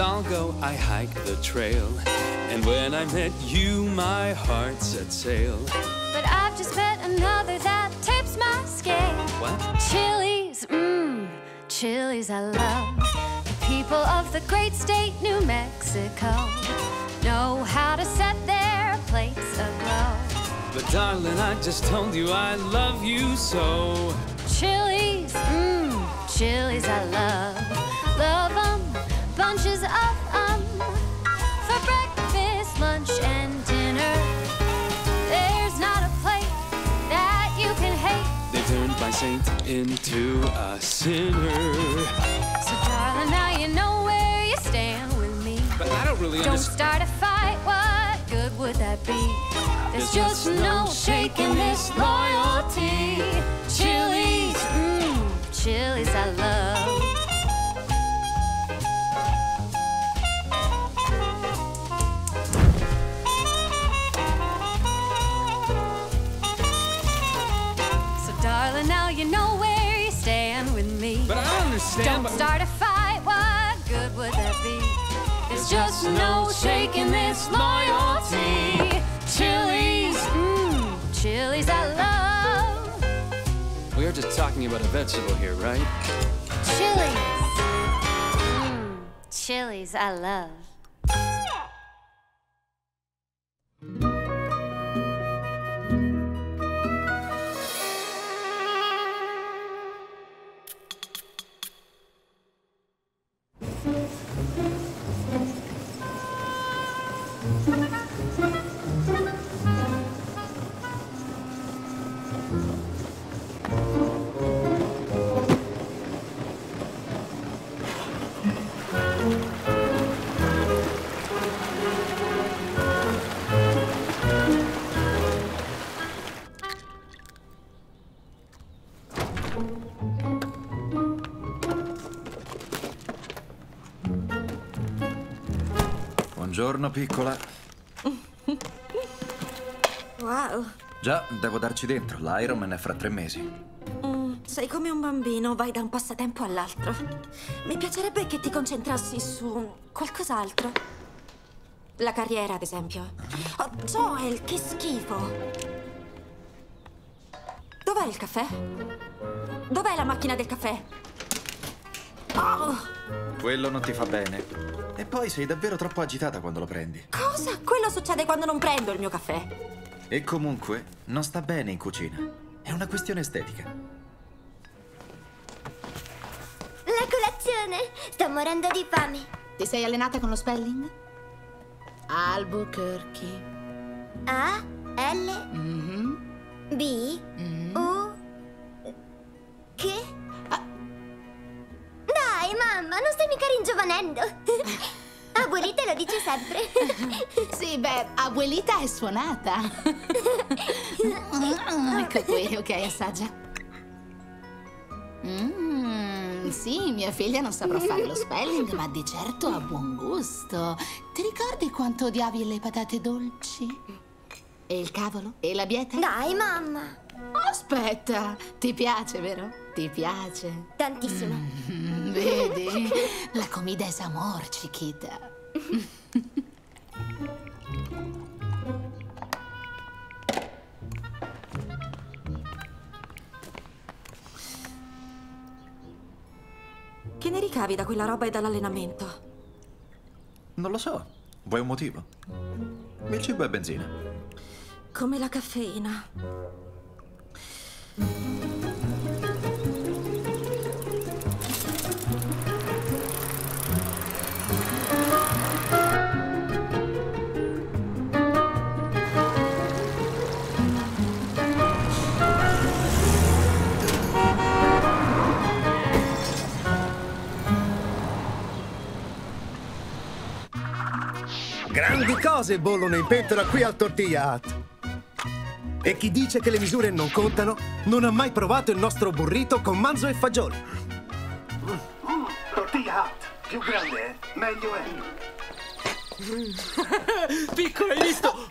Hidalgo, I hiked the trail. And when I met you, my heart set sail. But I've just met another that tips my scale. What? Chili's, mmm, chilies I love. The people of the great state, New Mexico, know how to set their plates aglow. But darling, I just told you I love you so. Chili's, mmm, chilies I love. Love bunches of 'em. For breakfast, lunch, and dinner. There's not a plate that you can hate. They turned my saint into a sinner. So, darling, now you know where you stand with me. But I don't really understand. Don't start a fight, what good would that be? There's just no shaking this loyalty. Chili's, mmm, chilies I love. Don't. Don't start a fight, what good would that be? There's just no shaking this loyalty. Chili's, mmm, chilies I love. We are just talking about a vegetable here, right? Chilies, mmm, chilies I love. Buongiorno, piccola. Wow, Già, devo darci dentro. L'Ironman è fra tre mesi. sei come un bambino, vai da un passatempo all'altro. Mi piacerebbe che ti concentrassi su qualcos'altro. La carriera, ad esempio. Oh, Joel, che schifo. Dov'è il caffè? Dov'è la macchina del caffè? Oh, Quello non ti fa bene. E poi sei davvero troppo agitata quando lo prendi. cosa? Quello succede quando non prendo il mio caffè. E comunque, non sta bene in cucina. È una questione estetica. La colazione! Sto morendo di fame. Ti sei allenata con lo spelling? Albuquerque. A, L, Mhm. B, U, che? Mamma, non stai mica ringiovanendo. Abuelita lo dice sempre. Sì, beh, abuelita è suonata. ecco qui, ok, assaggia. Mmm, sì, mia figlia non saprà fare lo spelling, ma di certo ha buon gusto. Ti ricordi quanto odiavi le patate dolci? E il cavolo? E la bieta? Dai, mamma. Aspetta, ti piace, vero? Ti piace? Tantissimo. Mm, vedi? La comida es amor, chiquita. Che ne ricavi da quella roba e dall'allenamento? Non lo so. Vuoi un motivo? Il cibo è benzina. Come la caffeina. Grandi cose bollono in pentola qui al Tortilla Hut. E chi dice che le misure non contano non ha mai provato il nostro burrito con manzo e fagioli. Tortilla Hut, più grande è, meglio è. Piccolo, hai visto?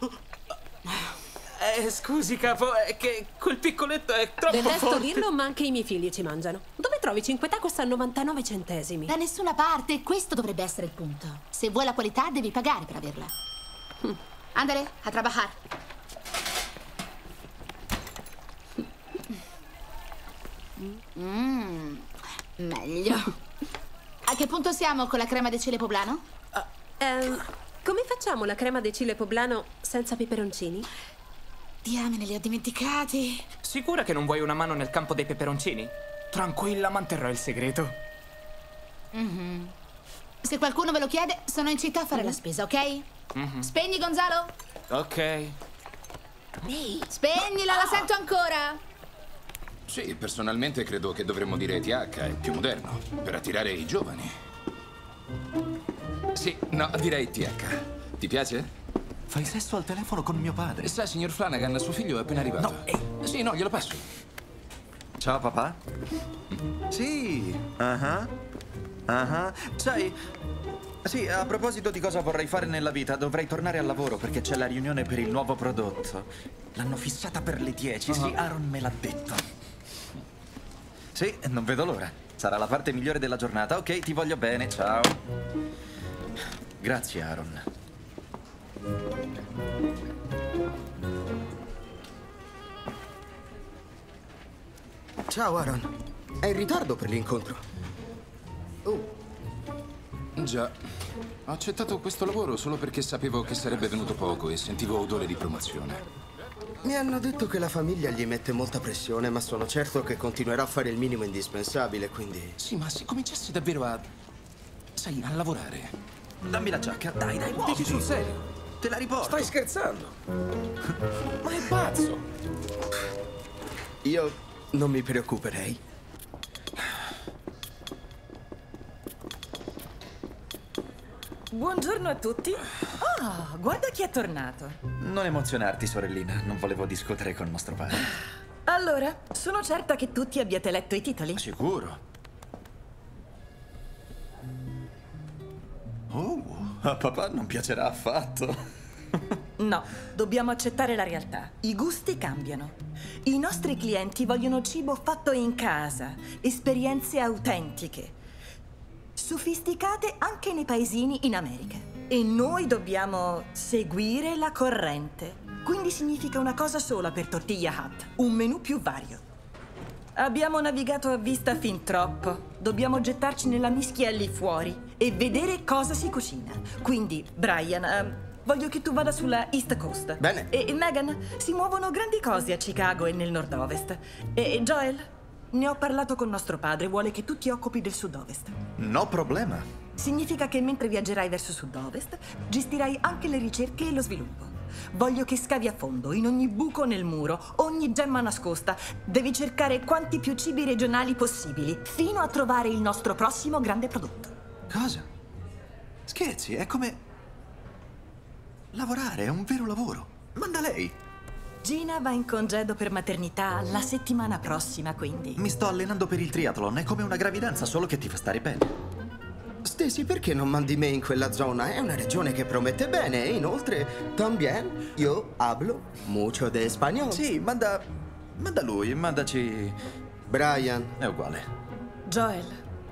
Eh, scusi, capo, è che quel piccoletto è troppo Detesto forte. dirlo, ma anche i miei figli ci mangiano. Dove trovi 5 tacos a 99 centesimi? Da nessuna parte, questo dovrebbe essere il punto. Se vuoi la qualità, devi pagare per averla. Andale, a trabajar. Mmm, meglio. A che punto siamo con la crema di cile poblano? Ehm, come facciamo la crema di chile poblano senza peperoncini? Diamine, li ho dimenticati. Sicura che non vuoi una mano nel campo dei peperoncini? Tranquilla, manterrò il segreto. Mhm. Se qualcuno ve lo chiede, sono in città a fare la spesa, ok? Mhm. Spegni, Gonzalo? Ok. Spegnila, la sento ancora. Sì, personalmente credo che dovremmo dire TH, è più moderno, per attirare i giovani. Sì, no, direi TH. Ti piace? Fai sesso al telefono con mio padre. Sa, signor Flanagan, suo figlio è appena arrivato. No, ehi. Sì, no, glielo passo. Ciao papà. Sì. Ah. Ah. Sai. Sì, a proposito di cosa vorrei fare nella vita, dovrei tornare al lavoro perché c'è la riunione per il nuovo prodotto. L'hanno fissata per le 10, sì, Aaron me l'ha detto. Sì, non vedo l'ora. Sarà la parte migliore della giornata. Ok, ti voglio bene, ciao. Grazie, Aaron. Ciao, Aaron. È in ritardo per l'incontro. Già. Ho accettato questo lavoro solo perché sapevo che sarebbe venuto poco e sentivo odore di promozione. Mi hanno detto che la famiglia gli mette molta pressione, ma sono certo che continuerà a fare il minimo indispensabile, quindi... Sì, ma se cominciassi davvero a... sai, a lavorare... Dammi la giacca, dai, dai, muoviti. Dici sul serio? Te la riporto. Stai scherzando? Ma è pazzo! Io non mi preoccuperei. Buongiorno a tutti. Ah, guarda chi è tornato. Non emozionarti, sorellina. Non volevo discutere con nostro padre. Allora, sono certa che tutti abbiate letto i titoli. Sicuro. Oh, a papà non piacerà affatto. No, dobbiamo accettare la realtà. I gusti cambiano. I nostri clienti vogliono cibo fatto in casa, esperienze autentiche, sofisticate anche nei paesini in America. E noi dobbiamo seguire la corrente. Quindi significa una cosa sola per Tortilla Hut, un menù più vario. Abbiamo navigato a vista fin troppo. Dobbiamo gettarci nella mischia lì fuori e vedere cosa si cucina. Quindi, Brian, ehm, voglio che tu vada sulla East Coast. Bene. E, e Megan, si muovono grandi cose a Chicago e nel nord-ovest. E, e Joel, ne ho parlato con nostro padre, vuole che tu ti occupi del sud-ovest. No problema. Significa che mentre viaggerai verso sud-ovest, gestirai anche le ricerche e lo sviluppo. Voglio che scavi a fondo, in ogni buco nel muro, ogni gemma nascosta. Devi cercare quanti più cibi regionali possibili, fino a trovare il nostro prossimo grande prodotto. Cosa? Scherzi, è come... Lavorare, è un vero lavoro. Manda lei. Gina va in congedo per maternità la settimana prossima, quindi. Mi sto allenando per il triathlon, è come una gravidanza, solo che ti fa stare bene. Stacy, perché non mandi me in quella zona? È una regione che promette bene e inoltre, también, io hablo mucho de español. Sì, manda... manda lui, mandaci... Brian. È uguale. Joel,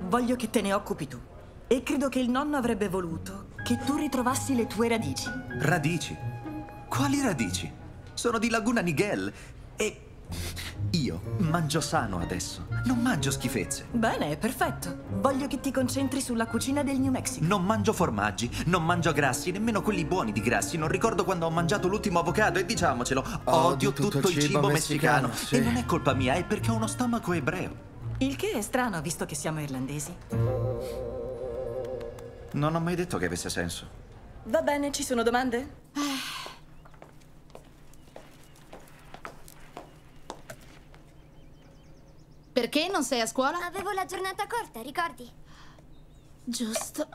voglio che te ne occupi tu. E credo che il nonno avrebbe voluto che tu ritrovassi le tue radici. Radici? Quali radici? Sono di Laguna Niguel e... Io mangio sano adesso, non mangio schifezze. Bene, perfetto. Voglio che ti concentri sulla cucina del New Mexico. Non mangio formaggi, non mangio grassi, nemmeno quelli buoni di grassi. Non ricordo quando ho mangiato l'ultimo avocado e diciamocelo, odio, tutto, il cibo, messicano. sì. E non è colpa mia, è perché ho uno stomaco ebreo. Il che è strano, visto che siamo irlandesi. Non ho mai detto che avesse senso. Va bene, ci sono domande? Perché non sei a scuola? Avevo la giornata corta, ricordi? Giusto.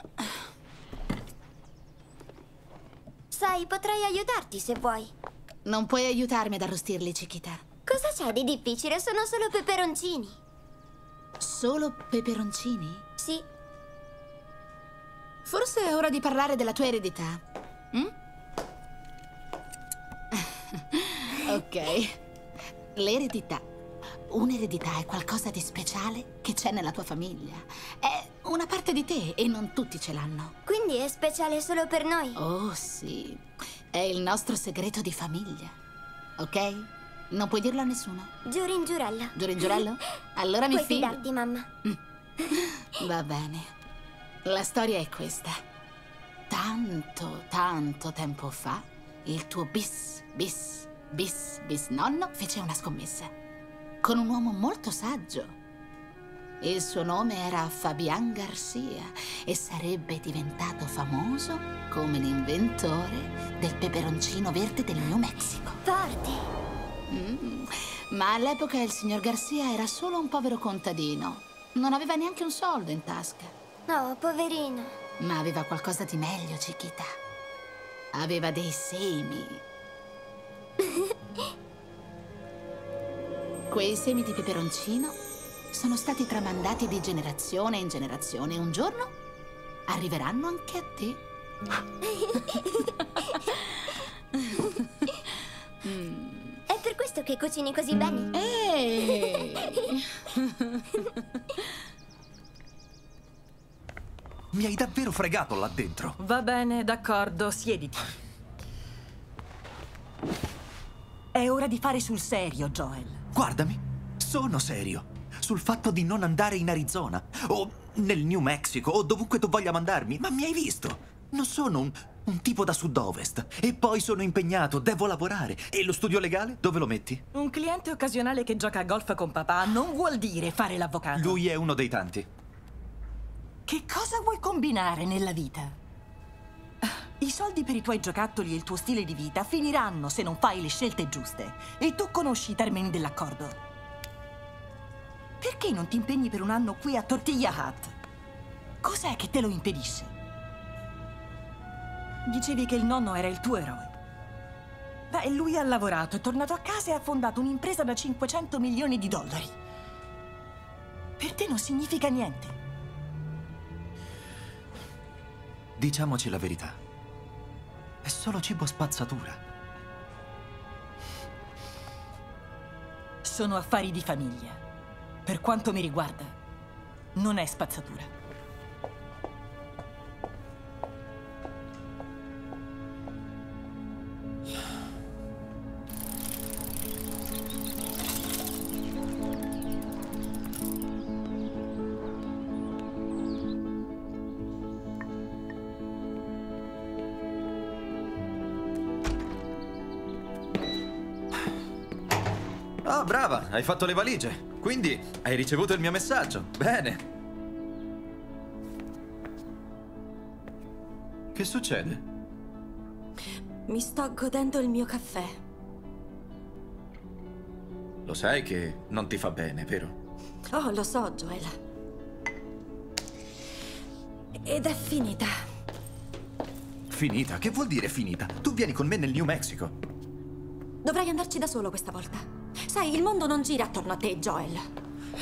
Sai, potrei aiutarti se vuoi. Non puoi aiutarmi ad arrostirli, Chiquita. Cosa c'è di difficile? Sono solo peperoncini. Solo peperoncini? Sì. Forse è ora di parlare della tua eredità. Mm? ok. L'eredità. Un'eredità è qualcosa di speciale che c'è nella tua famiglia. È una parte di te e non tutti ce l'hanno. Quindi è speciale solo per noi? Oh sì, è il nostro segreto di famiglia. Ok? Non puoi dirlo a nessuno. Giuro in giurello. Giuro in giurello? Allora mi Puoi fido. fidarti, mamma. Va bene. La storia è questa. Tanto, tanto tempo fa, il tuo bis, bis, bis, bis nonno fece una scommessa. Con un uomo molto saggio. Il suo nome era Fabian Garcia e sarebbe diventato famoso come l'inventore del peperoncino verde del New Mexico. Forte! Mm, Ma all'epoca il signor Garcia era solo un povero contadino. Non aveva neanche un soldo in tasca. Oh, poverino. Ma aveva qualcosa di meglio, Chiquita. Aveva dei semi. Quei semi di peperoncino sono stati tramandati di generazione in generazione e un giorno arriveranno anche a te. È per questo che cucini così bene? Ehi! Mi hai davvero fregato là dentro. Va bene, d'accordo, siediti. È ora di fare sul serio, Joel. Guardami, sono serio. Sul fatto di non andare in Arizona o nel New Mexico o dovunque tu voglia mandarmi, ma mi hai visto. Non sono un, un tipo da sud-ovest. E poi sono impegnato, devo lavorare. E lo studio legale dove lo metti? Un cliente occasionale che gioca a golf con papà non vuol dire fare l'avvocato. Lui è uno dei tanti. Che cosa vuoi combinare nella vita? I soldi per i tuoi giocattoli e il tuo stile di vita finiranno se non fai le scelte giuste. E tu conosci i termini dell'accordo. Perché non ti impegni per un anno qui a Tortilla Hut? Cos'è che te lo impedisce? Dicevi che il nonno era il tuo eroe. Beh, lui ha lavorato, è tornato a casa e ha fondato un'impresa da 500 milioni di dollari. Per te non significa niente. Diciamoci la verità. È solo cibo spazzatura. Sono affari di famiglia. Per quanto mi riguarda, non è spazzatura. Ah, hai fatto le valigie. Quindi hai ricevuto il mio messaggio. Bene. Che succede? Mi sto godendo il mio caffè. Lo sai che non ti fa bene, vero? Oh, lo so, Joel. Ed è finita. Finita? Che vuol dire finita? Tu vieni con me nel New Mexico. Dovrei andarci da solo questa volta. Sai, il mondo non gira attorno a te, Joel.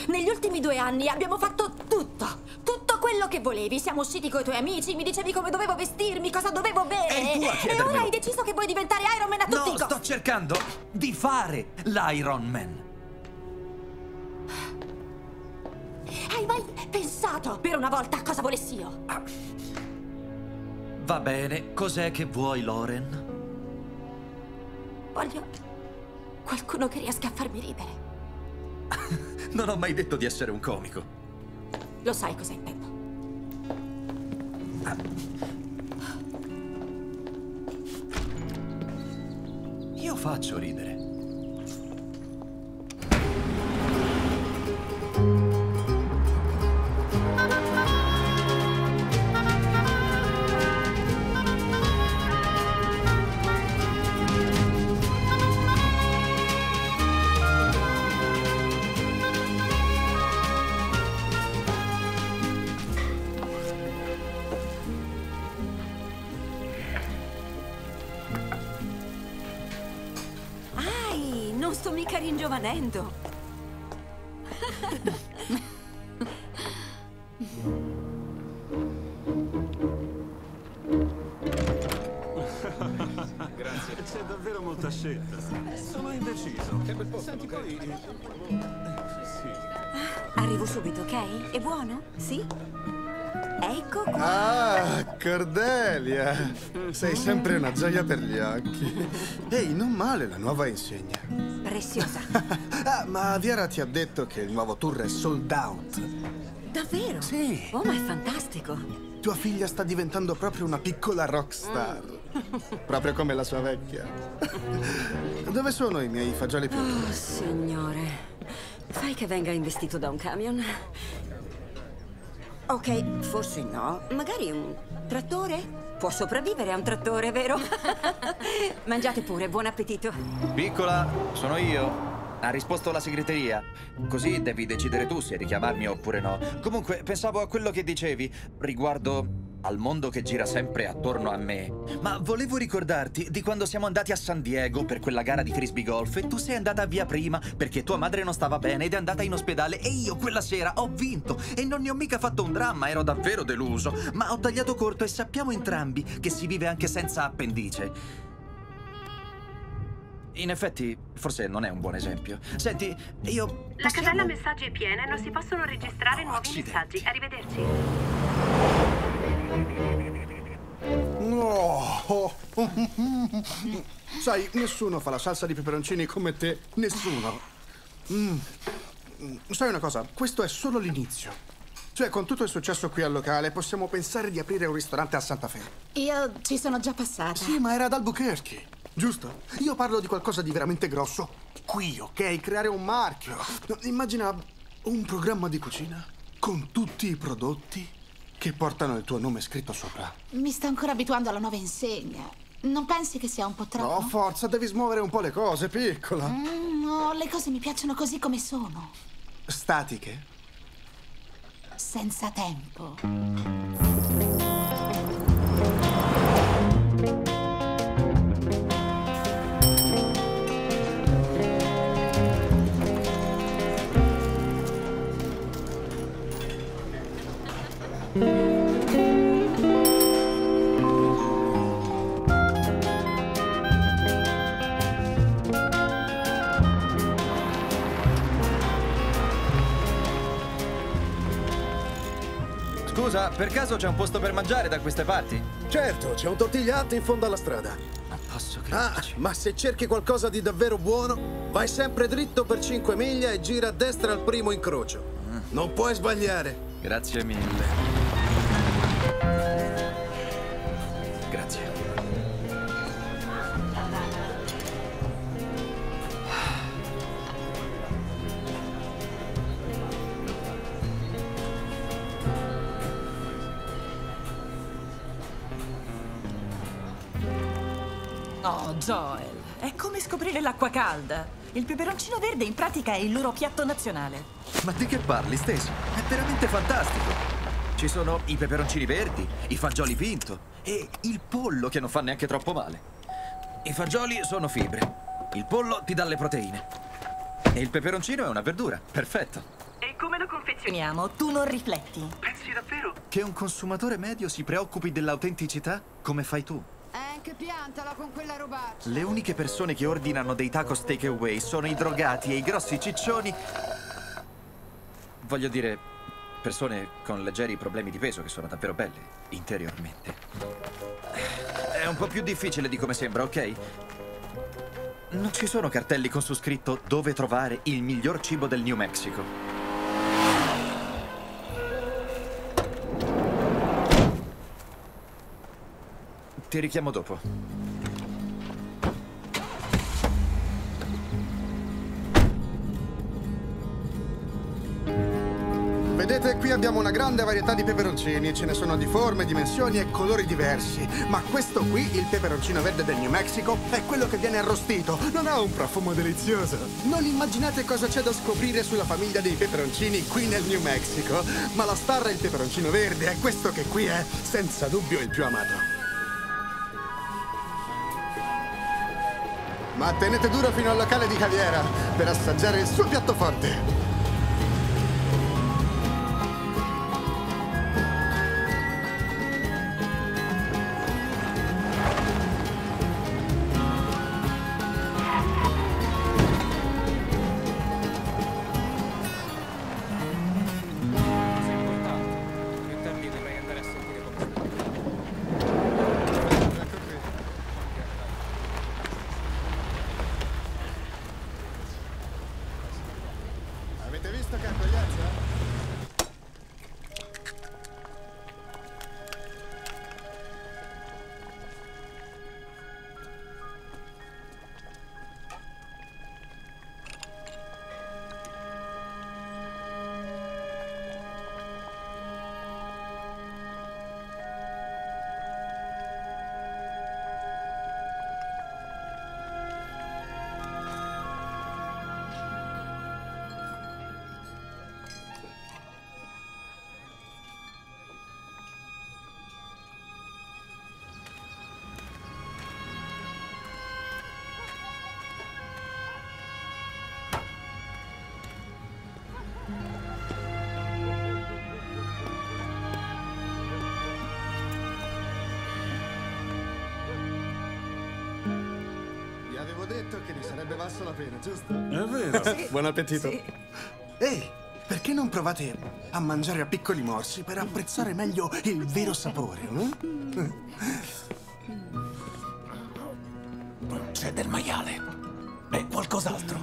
Negli ultimi due anni abbiamo fatto tutto. Tutto quello che volevi. Siamo usciti coi tuoi amici, mi dicevi come dovevo vestirmi, cosa dovevo bere. E ora hai deciso che vuoi diventare Iron Man a tutti No, i costi. sto cercando di fare l'Iron Man. Hai mai pensato per una volta a cosa volessi io? Va bene, cos'è che vuoi, Loren? Voglio qualcuno che riesca a farmi ridere. Non ho mai detto di essere un comico. Lo sai cosa intendo. Io faccio ridere. Sei sempre una gioia per gli occhi. Ehi, non male la nuova insegna. Preziosa. Ah, ma Viera ti ha detto che il nuovo tour è sold out. Davvero? Sì. Oh, ma è fantastico. Tua figlia sta diventando proprio una piccola rockstar. Proprio come la sua vecchia. Dove sono i miei fagioli più Oh, signore. Fai che venga investito da un camion? Ok, forse no. Magari un trattore? Può sopravvivere a un trattore, vero? Mangiate pure, buon appetito. Piccola, sono io. Ha risposto la segreteria. Così devi decidere tu se richiamarmi oppure no. Comunque, pensavo a quello che dicevi riguardo al mondo che gira sempre attorno a me. Ma volevo ricordarti di quando siamo andati a San Diego per quella gara di frisbee golf e tu sei andata via prima perché tua madre non stava bene ed è andata in ospedale e io quella sera ho vinto e non ne ho mica fatto un dramma, ero davvero deluso. Ma ho tagliato corto e sappiamo entrambi che si vive anche senza appendice. In effetti, forse non è un buon esempio. Senti, io... La casella messaggi è piena e non si possono registrare nuovi messaggi. Arrivederci. Sai, nessuno fa la salsa di peperoncini come te. Nessuno. Mm, Sai una cosa? Questo è solo l'inizio. Cioè, con tutto il successo qui al locale, possiamo pensare di aprire un ristorante a Santa Fe. Io ci sono già passata. Sì, ma era ad Albuquerque, giusto? Io parlo di qualcosa di veramente grosso. Qui, ok? Creare un marchio. Immagina un programma di cucina con tutti i prodotti che portano il tuo nome scritto sopra. Mi sto ancora abituando alla nuova insegna. Non pensi che sia un po' troppo? No, forza, devi smuovere un po' le cose, piccola. Mm, no, le cose mi piacciono così come sono. Statiche? Senza tempo. Per caso c'è un posto per mangiare da queste parti? Certo, c'è un tortigliato in fondo alla strada. Non posso Ah, ma se cerchi qualcosa di davvero buono, vai sempre dritto per 5 miglia e gira a destra al primo incrocio. Non puoi sbagliare. Grazie mille. Scoprire l'acqua calda. Il peperoncino verde in pratica è il loro piatto nazionale. Ma di che parli, Stacy? È veramente fantastico. Ci sono i peperoncini verdi, i fagioli pinto e il pollo che non fa neanche troppo male. I fagioli sono fibre, il pollo ti dà le proteine e il peperoncino è una verdura. Perfetto. E come lo confezioniamo? Tu non rifletti. Pensi davvero che un consumatore medio si preoccupi dell'autenticità come fai tu? Anche piantala con quella robaccia. Le uniche persone che ordinano dei tacos takeaway sono i drogati e i grossi ciccioni. Voglio dire, persone con leggeri problemi di peso che sono davvero belle interiormente. È un po' più difficile di come sembra, ok? Non ci sono cartelli con su scritto dove trovare il miglior cibo del New Mexico. Ti richiamo dopo. Vedete, qui abbiamo una grande varietà di peperoncini. Ce ne sono di forme, dimensioni e colori diversi. Ma questo qui, il peperoncino verde del New Mexico, è quello che viene arrostito. Non ha un profumo delizioso. Non immaginate cosa c'è da scoprire sulla famiglia dei peperoncini qui nel New Mexico. Ma la star è il peperoncino verde e questo che qui è, senza dubbio, il più amato. Ma tenete duro fino al locale di Javiera per assaggiare il suo piatto forte. Detto che ne sarebbe valso la pena, giusto? È vero. Sì. Buon appetito. Ehi, perché non provate a mangiare a piccoli morsi per apprezzare meglio il vero sapore? eh? C'è del maiale. E qualcos'altro.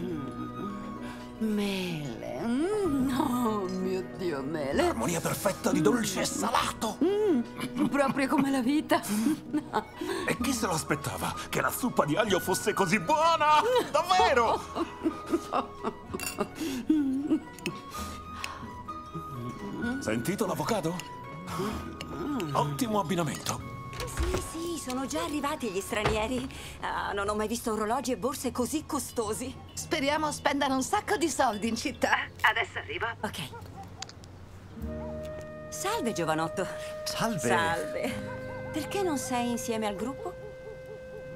Mele. Mm, oh mio Dio, mele. L'armonia perfetta di dolce e salato. Mm, proprio come la vita. Aspettava? Che la zuppa di aglio fosse così buona? Davvero? Sentito l'avocado? Ottimo abbinamento. Sì, sì, sono già arrivati gli stranieri. Ah, non ho mai visto orologi e borse così costosi. Speriamo spendano un sacco di soldi in città. Adesso arriva. Ok. Salve, giovanotto. Salve. Salve. Perché non sei insieme al gruppo?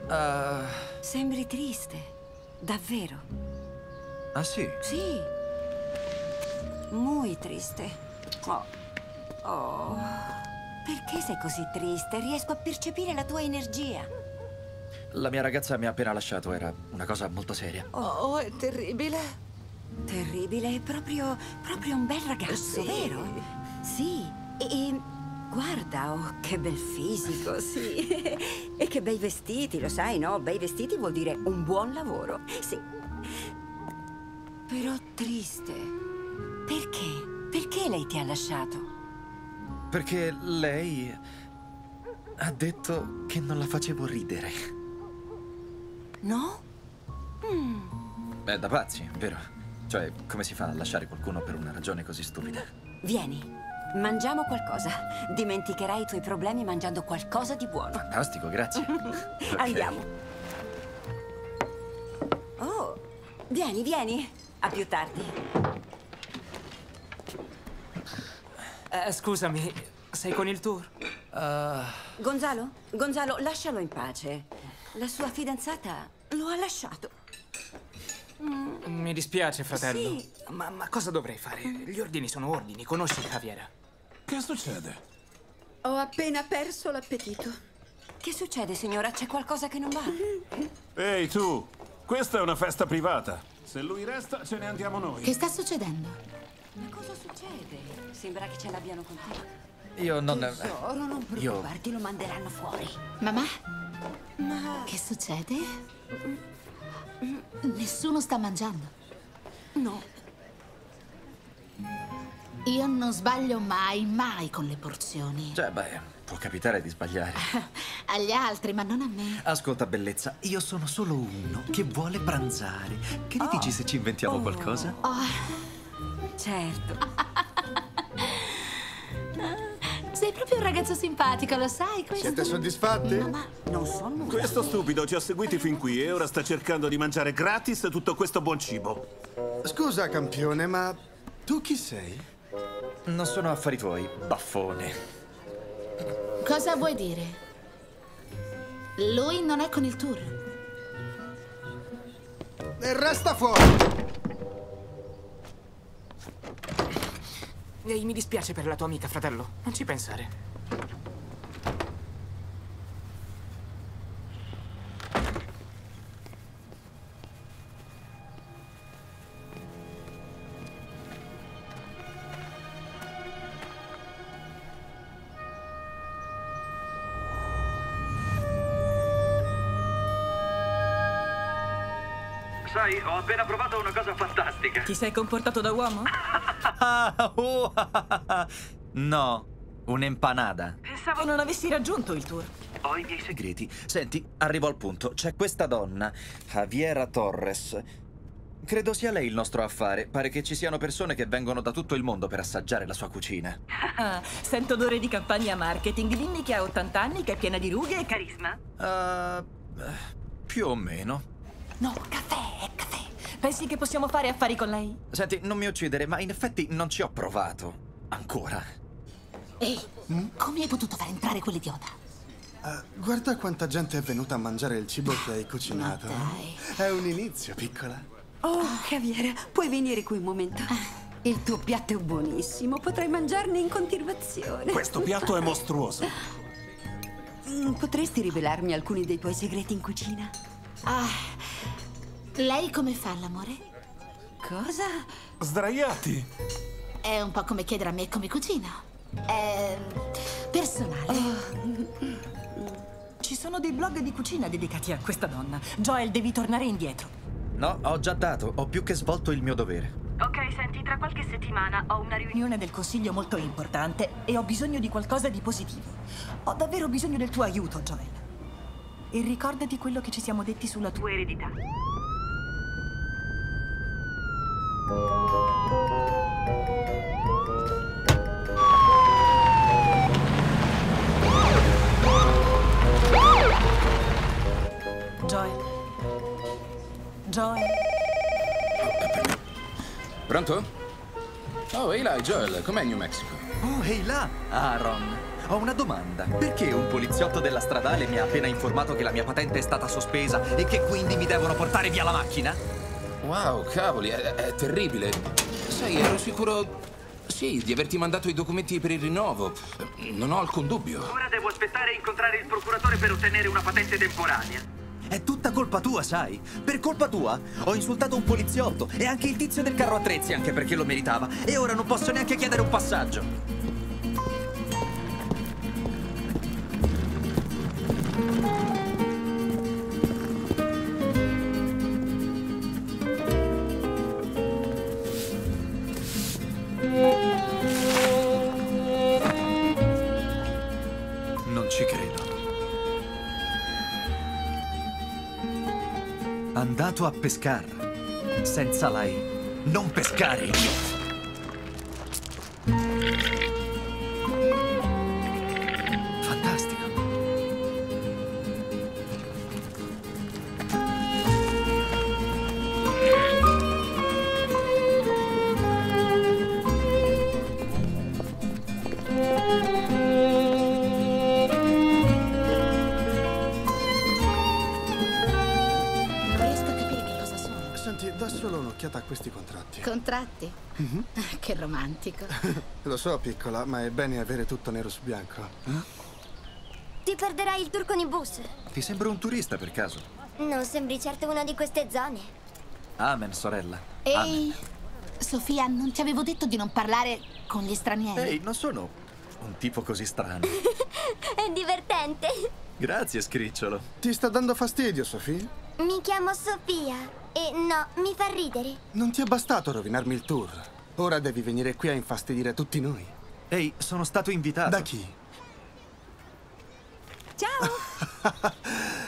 Uh, Sembri triste. Davvero. ah sì? Sì. Muy triste. Oh. Oh. Perché sei così triste? Riesco a percepire la tua energia. La mia ragazza mi ha appena lasciato, era una cosa molto seria. Oh, è terribile. Terribile, è proprio, proprio un bel ragazzo, Sì. vero? Sì, e, e guarda, oh, che bel fisico, sì. e che bei vestiti, lo sai, no? Bei vestiti vuol dire un buon lavoro, sì. Però triste. Perché? Perché lei ti ha lasciato? Perché lei ha detto che non la facevo ridere. No? Mm. È da pazzi, vero? Cioè, come si fa a lasciare qualcuno per una ragione così stupida? Vieni, mangiamo qualcosa. Dimenticherai i tuoi problemi mangiando qualcosa di buono. Fantastico, grazie. Ok. Andiamo. Oh, vieni, vieni. A più tardi. Eh, scusami, sei con il tour? Gonzalo? Gonzalo, lascialo in pace. La sua fidanzata lo ha lasciato. Mi dispiace, fratello. Sì. Ma, ma cosa dovrei fare? Gli ordini sono ordini, conosci Javiera. Che succede? Ho appena perso l'appetito. Che succede, signora? C'è qualcosa che non va? Ehi tu, questa è una festa privata. Se lui resta, ce ne andiamo noi. Che sta succedendo? Ma cosa succede? Sembra che ce l'abbiano con te. Io non... Tesoro, non Io... preoccuparti, lo manderanno fuori. Mamma? Ma... Che succede? Nessuno sta mangiando. No. Io non sbaglio mai, mai con le porzioni. Cioè, beh, può capitare di sbagliare. Agli altri, ma non a me. Ascolta, bellezza, io sono solo uno che vuole pranzare. Che ne dici se ci inventiamo qualcosa? Oh, Certo. sei proprio un ragazzo simpatico, lo sai? Questo... Siete soddisfatti? Ma non sono Questo stupido ci ha seguiti fin qui e ora sta cercando di mangiare gratis tutto questo buon cibo. Scusa, campione, ma tu chi sei? Non sono affari tuoi, baffone. Cosa vuoi dire? Lui non è con il tour. E resta fuori! Ehi, mi dispiace per la tua amica, fratello. Non ci pensare. Ti sei comportato da uomo? Ah, oh, no, un'empanada. Pensavo non avessi raggiunto il tour. Ho i miei Segreti. Senti, arrivo al punto. C'è questa donna, Javiera Torres. Credo sia lei il nostro affare. Pare che ci siano persone che vengono da tutto il mondo per assaggiare la sua cucina. Ah, sento odore di campagna marketing. Dimmi che ha 80 anni, che è piena di rughe e carisma. Uh, più o meno. No, caffè, caffè. Pensi che possiamo fare affari con lei? Senti, non mi uccidere, ma in effetti non ci ho provato. Ancora. Ehi, come hai potuto far entrare quell'idiota? Eh, guarda quanta gente è venuta a mangiare il cibo che hai cucinato. È un inizio, piccola. Oh, Javier, puoi venire qui un momento? Il tuo piatto è buonissimo, potrai mangiarne in continuazione. Questo piatto è mostruoso. Mm, Potresti rivelarmi alcuni dei tuoi segreti in cucina? Ah, lei come fa l'amore? Cosa? Sdraiati. È un po' come chiedere a me come cucina. È personale. Ci sono dei blog di cucina dedicati a questa donna. Joel, devi tornare indietro. No, ho già dato. Ho più che svolto il mio dovere. Ok, senti, tra qualche settimana ho una riunione del consiglio molto importante e ho bisogno di qualcosa di positivo. Ho davvero bisogno del tuo aiuto, Joel. E ricordati quello che ci siamo detti sulla tua eredità. Joel. Joel. Pronto? Oh, ehi là, Joel, com'è New Mexico? Oh, ehi là, Aaron. Ho una domanda. Perché un poliziotto della stradale mi ha appena informato che la mia patente è stata sospesa e che quindi mi devono portare via la macchina? Wow, cavoli, è, è terribile. Sai, ero sicuro... Sì, di averti mandato i documenti per il rinnovo. Non ho alcun dubbio. Ora devo aspettare e incontrare il procuratore per ottenere una patente temporanea. È tutta colpa tua, sai? Per colpa tua ho insultato un poliziotto e anche il tizio del carro attrezzi, anche perché lo meritava. E ora non posso neanche chiedere un passaggio. Non ci credo. Andato a pescare. Senza lei. Non pescare, idiota. Che romantico. Lo so, piccola, ma è bene avere tutto nero su bianco. Ti perderai il tour con i bus. Ti sembra un turista per caso? Non sembri certo una di queste zone. Amen, sorella. Ehi, Sofia, non ti avevo detto di non parlare con gli stranieri? Ehi, non sono un tipo così strano. È divertente. Grazie, scricciolo. Ti sta dando fastidio, Sofia? Mi chiamo Sofia e no, mi fa ridere. Non ti è bastato rovinarmi il tour. Ora devi venire qui a infastidire tutti noi. Ehi, sono stato invitato. Da chi? Ciao!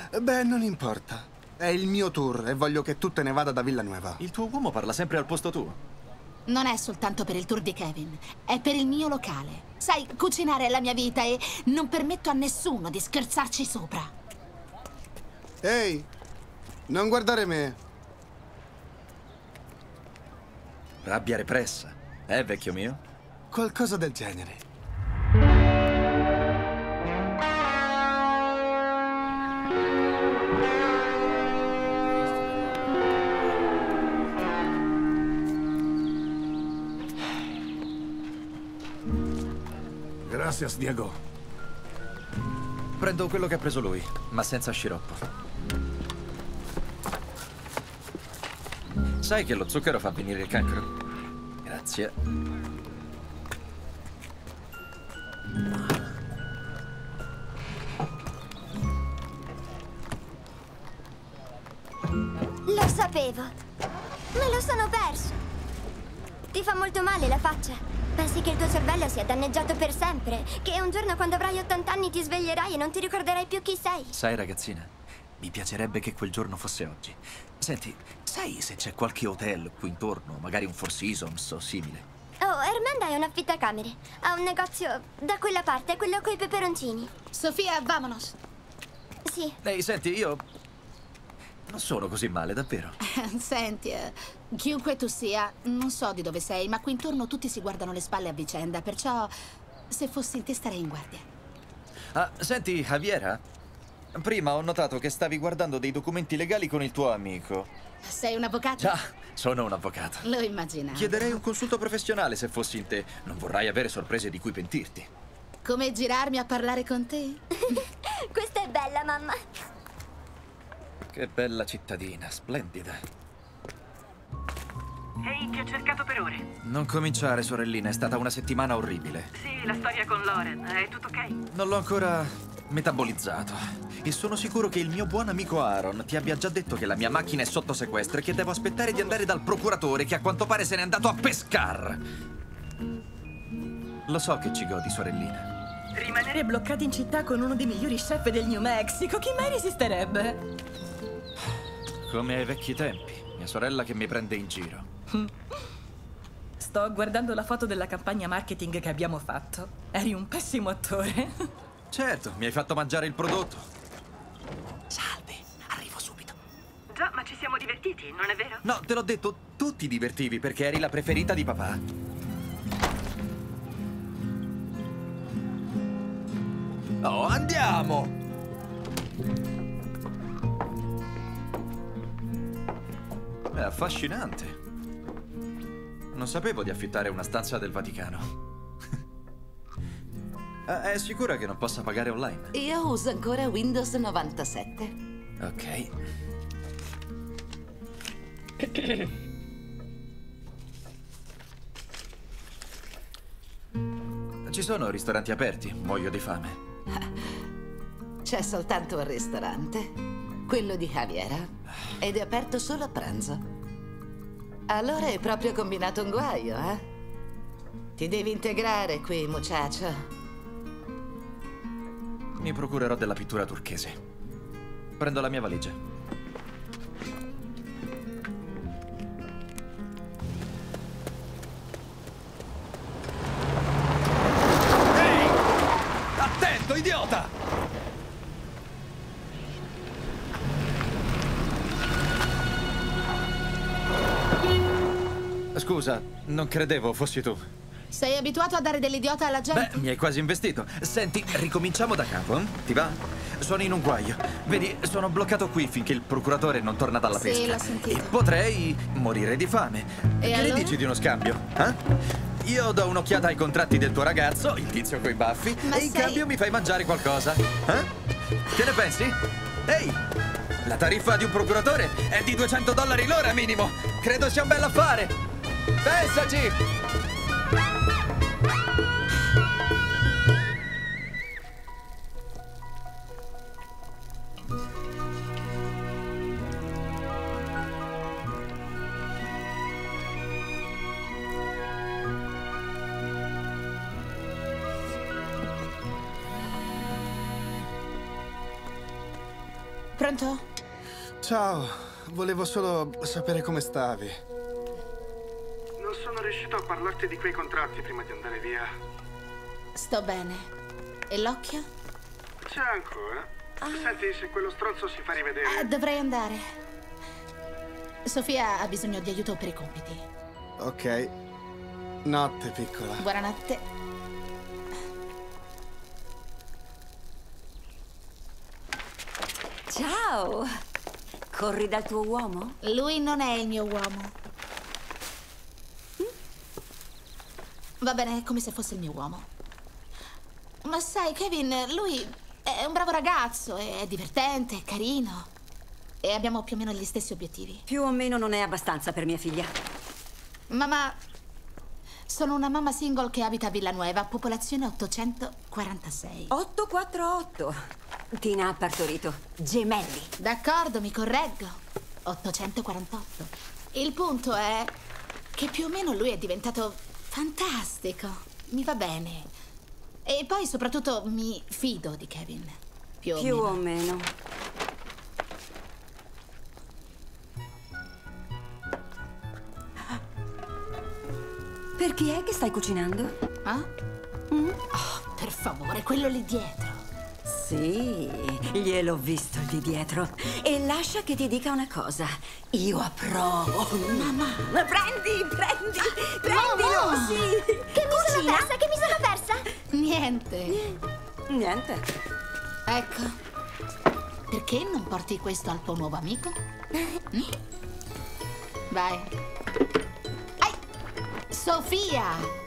Beh, non importa. È il mio tour e voglio che tu te ne vada da Villanueva. Il tuo uomo parla sempre al posto tuo. Non è soltanto per il tour di Kevin, è per il mio locale. Sai, cucinare è la mia vita e non permetto a nessuno di scherzarci sopra. Ehi, non guardare me. Rabbia repressa. Eh, vecchio mio? Qualcosa del genere. Gracias, Diego. Prendo quello che ha preso lui, ma senza sciroppo. Sai che lo zucchero fa venire il cancro? Grazie. Lo sapevo. sapevo. Me lo sono perso. Ti fa molto male la faccia. Pensi che il tuo cervello sia danneggiato per sempre? Che un giorno quando avrai 80 anni ti sveglierai e non ti ricorderai più chi sei? Sai, ragazzina, mi piacerebbe che quel giorno fosse oggi. Senti, sai se c'è qualche hotel qui intorno, magari un Four Seasons o simile? Oh, Ermenda è un affittacamere. Ha un negozio da quella parte, quello coi peperoncini. Sofia, vamonos. Sì. Ehi, senti, io non sono così male, davvero. Senti, eh, chiunque tu sia, non so di dove sei, ma qui intorno tutti si guardano le spalle a vicenda, perciò se fossi in te starei in guardia. Ah, senti, Javiera, prima ho notato che stavi guardando dei documenti legali con il tuo amico. Sei un avvocato? Già, sono un avvocato. Lo immaginavo. Chiederei un consulto professionale se fossi in te. Non vorrai avere sorprese di cui pentirti. Come girarmi a parlare con te? Questa è bella, mamma. Che bella cittadina, splendida. Ehi, ti ho cercato per ore. Non cominciare, sorellina, è stata una settimana orribile. Sì, la storia con Loren, è tutto ok? Non l'ho ancora metabolizzato. E sono sicuro che il mio buon amico Aaron ti abbia già detto che la mia macchina è sotto sequestro e che devo aspettare di andare dal procuratore che a quanto pare se n'è andato a pescar. Lo so che ci godi, sorellina. Rimanere bloccati in città con uno dei migliori chef del New Mexico, chi mai resisterebbe? Come ai vecchi tempi. Mia sorella che mi prende in giro. Sto guardando la foto della campagna marketing che abbiamo fatto. Eri un pessimo attore. Certo, mi hai fatto mangiare il prodotto. Salve, arrivo subito. Già, ma ci siamo divertiti, non è vero? No, te l'ho detto, tu ti divertivi perché eri la preferita di papà. Oh, andiamo! È affascinante. Non sapevo di affittare una stanza del Vaticano. Ah, È sicura che non possa pagare online? Io uso ancora Windows 97. Ok. Ci sono ristoranti aperti, muoio di fame. C'è soltanto un ristorante, quello di Javiera, ed è aperto solo a pranzo. Allora è proprio combinato un guaio, eh? Ti devi integrare qui, muchacho. Mi procurerò della pittura turchese. Prendo la mia valigia. Ehi! Attento, idiota! Scusa, non credevo fossi tu. Sei abituato a dare dell'idiota alla gente? Beh, mi hai quasi investito. Senti, ricominciamo da capo, eh? Ti va? Sono in un guaio. Vedi, sono bloccato qui finché il procuratore non torna dalla Sì, pesca. l'ho sentito. E potrei morire di fame. E che allora? ne dici di uno scambio? Eh? Io do un'occhiata ai contratti del tuo ragazzo, il tizio coi baffi, Ma e in sei- cambio mi fai mangiare qualcosa. Eh? Che ne pensi? Ehi! La tariffa di un procuratore è di 200 dollari l'ora minimo. Credo sia un bel affare. Pensaci! Pronto? Ciao, volevo solo sapere come stavi. Non sono riuscito a parlarti di quei contratti prima di andare via. Sto bene. E l'occhio? C'è ancora? Senti, se quello stronzo si fa rivedere. Eh, dovrei andare. Sofia ha bisogno di aiuto per i compiti. Ok. Notte, piccola. Buonanotte. Ciao! Corri dal tuo uomo? Lui non è il mio uomo. Va bene, è come se fosse il mio uomo. Ma sai, Kevin, lui è un bravo ragazzo, è divertente, è carino. E abbiamo più o meno gli stessi obiettivi. Più o meno non è abbastanza per mia figlia. Mamma, sono una mamma single che abita a Villanueva, popolazione 846. 848. Tina ha partorito. Gemelli. D'accordo, mi correggo. 1848. Il punto è che più o meno lui è diventato fantastico. Mi va bene. E poi soprattutto mi fido di Kevin. Più o Più meno. o meno. Per chi è che stai cucinando? Ah? Oh, per favore, quello lì dietro. Sì, gliel'ho visto lì dietro. E lascia che ti dica una cosa. Io approvo. Mamma. Prendi, prendi, prendilo, Mamma. sì. Che mi sono persa? Che mi sono persa? Niente. Niente. Ecco. Perché non porti questo al tuo nuovo amico? Mm? Vai. Ai! Sofia!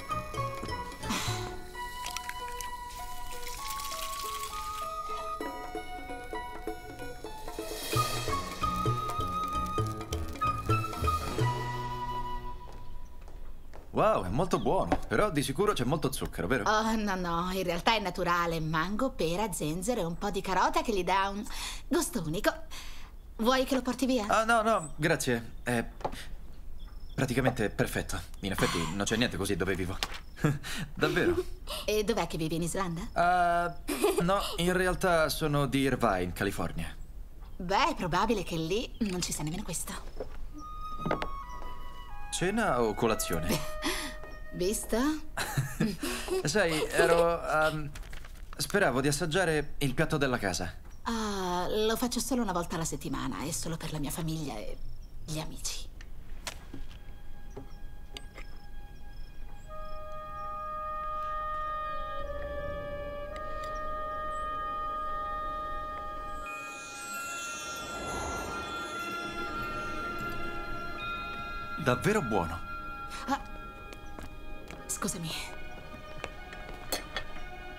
Wow, è molto buono. Però di sicuro c'è molto zucchero, vero? Oh, no, no, in realtà è naturale. Mango, pera, zenzero e un po' di carota che gli dà un gusto unico. Vuoi che lo porti via? Ah, no, no, grazie. È praticamente perfetto. In effetti non c'è niente così dove vivo. Davvero? E dov'è che vivi in Islanda? Ah, no, in realtà sono di Irvine, California. Beh, è probabile che lì non ci sia nemmeno questo. Cena o colazione? Visto? Sai, ero... ehm, speravo di assaggiare il piatto della casa. Ah, lo faccio solo una volta alla settimana e solo per la mia famiglia e gli amici. Davvero buono. Scusami.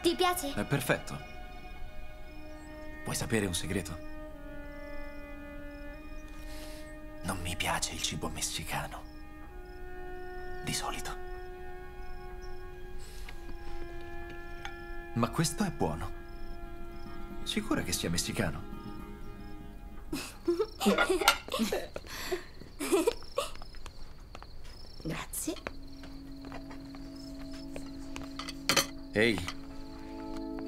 Ti piace? È perfetto. Vuoi sapere un segreto? Non mi piace il cibo messicano. Di solito. Ma questo è buono. Sicura che sia messicano? Grazie. Ehi.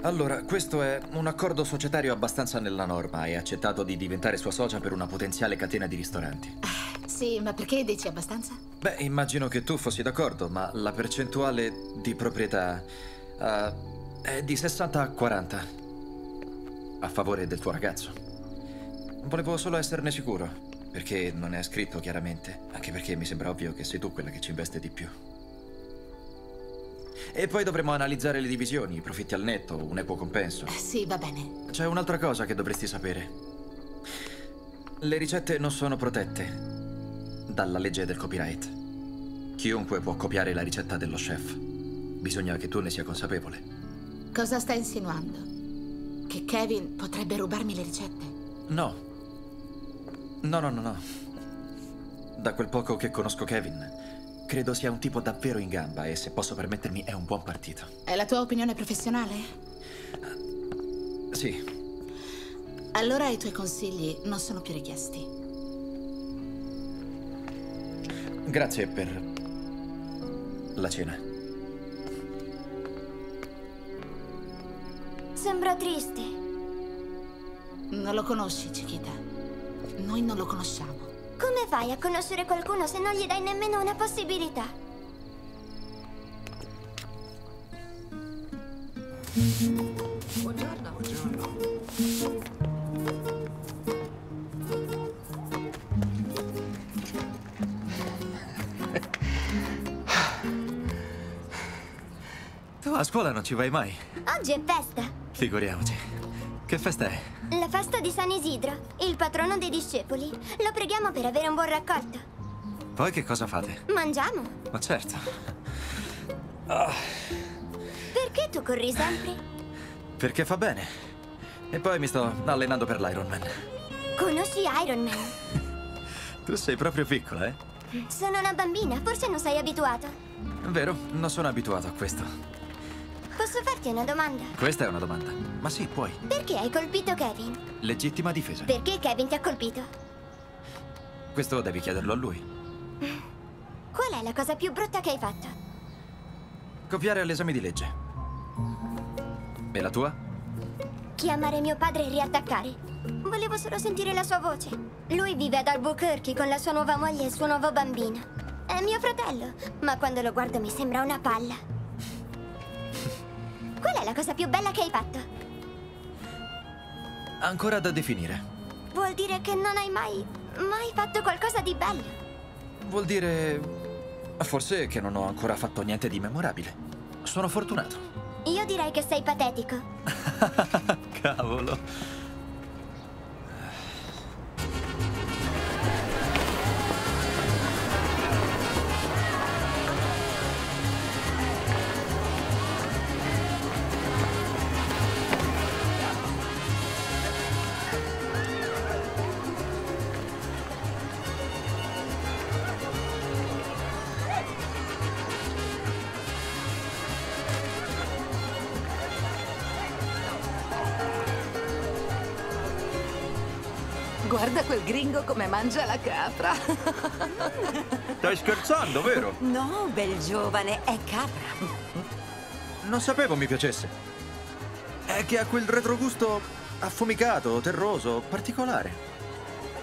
Allora, questo è un accordo societario abbastanza nella norma. Hai accettato di diventare sua socia per una potenziale catena di ristoranti. Sì, ma perché dici abbastanza? Beh, immagino che tu fossi d'accordo, ma la percentuale di proprietà eh, è di 60 a 40 a favore del tuo ragazzo. Volevo solo esserne sicuro, perché non è scritto chiaramente, anche perché mi sembra ovvio che sei tu quella che ci investe di più. E poi dovremo analizzare le divisioni, i profitti al netto, un equo compenso. Sì, va bene. C'è un'altra cosa che dovresti sapere. Le ricette non sono protette dalla legge del copyright. Chiunque può copiare la ricetta dello chef. Bisogna che tu ne sia consapevole. Cosa stai insinuando? Che Kevin potrebbe rubarmi le ricette? No. No, no, no, no. Da quel poco che conosco Kevin, credo sia un tipo davvero in gamba e se posso permettermi è un buon partito. È la tua opinione professionale? Sì, Allora i tuoi consigli non sono più richiesti. grazie per la cena. Sembra triste. Non lo conosci, Chiquita. Noi non lo conosciamo. Come fai a conoscere qualcuno se non gli dai nemmeno una possibilità? Buongiorno. Buongiorno. Tu a scuola non ci vai mai? Oggi è festa. Figuriamoci. Che festa è? La festa di San Isidro, il patrono dei discepoli. Lo preghiamo per avere un buon raccolto. Poi che cosa fate? Mangiamo. Ma certo. Perché tu corri sempre? Perché fa bene. E poi mi sto allenando per l'Ironman. Conosci Iron Man? Tu sei proprio piccola, eh? Sono una bambina, forse non sei abituato. Vero, non sono abituato a questo. Posso farti una domanda? Questa è una domanda. Ma sì, puoi. Perché hai colpito Kevin? Legittima difesa. Perché Kevin ti ha colpito? questo devi chiederlo a lui. Qual è la cosa più brutta che hai fatto? Copiare all'esame di legge. E la tua? Chiamare mio padre e riattaccare. Volevo solo sentire la sua voce. Lui vive ad Albuquerque con la sua nuova moglie e il suo nuovo bambino. È mio fratello, ma quando lo guardo mi sembra una palla. Qual è la cosa più bella che hai fatto? Ancora da definire. Vuol dire che non hai mai, mai fatto qualcosa di bello. Vuol dire... Forse che non ho ancora fatto niente di memorabile. Sono fortunato. Io direi che sei patetico. Cavolo. Gringo come mangia la capra. Stai scherzando, vero? No, bel giovane, è capra. Non sapevo mi piacesse. È che ha quel retrogusto affumicato, terroso, particolare.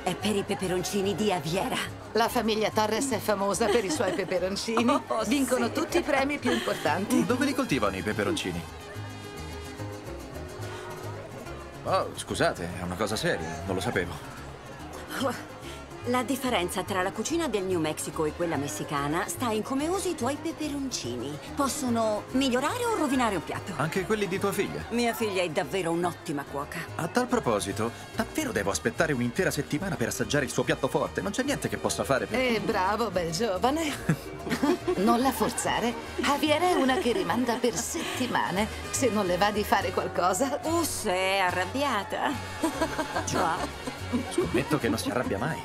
È per i peperoncini di Aviera. La famiglia Torres è famosa per i suoi peperoncini. Oh, Vincono sì. tutti i premi più importanti. Dove li coltivano i peperoncini? Oh, scusate, è una cosa seria, non lo sapevo. La differenza tra la cucina del New Mexico e quella messicana sta in come usi i tuoi peperoncini. Possono migliorare o rovinare un piatto. Anche quelli di tua figlia. Mia figlia è davvero un'ottima cuoca. A tal proposito, davvero devo aspettare un'intera settimana per assaggiare il suo piatto forte. Non c'è niente che possa fare per... Eh, bravo, bel giovane. non la forzare. Javiera è una che rimanda per settimane. Se non le va di fare qualcosa. Oh, sei arrabbiata? Già. Scommetto che non si arrabbia mai.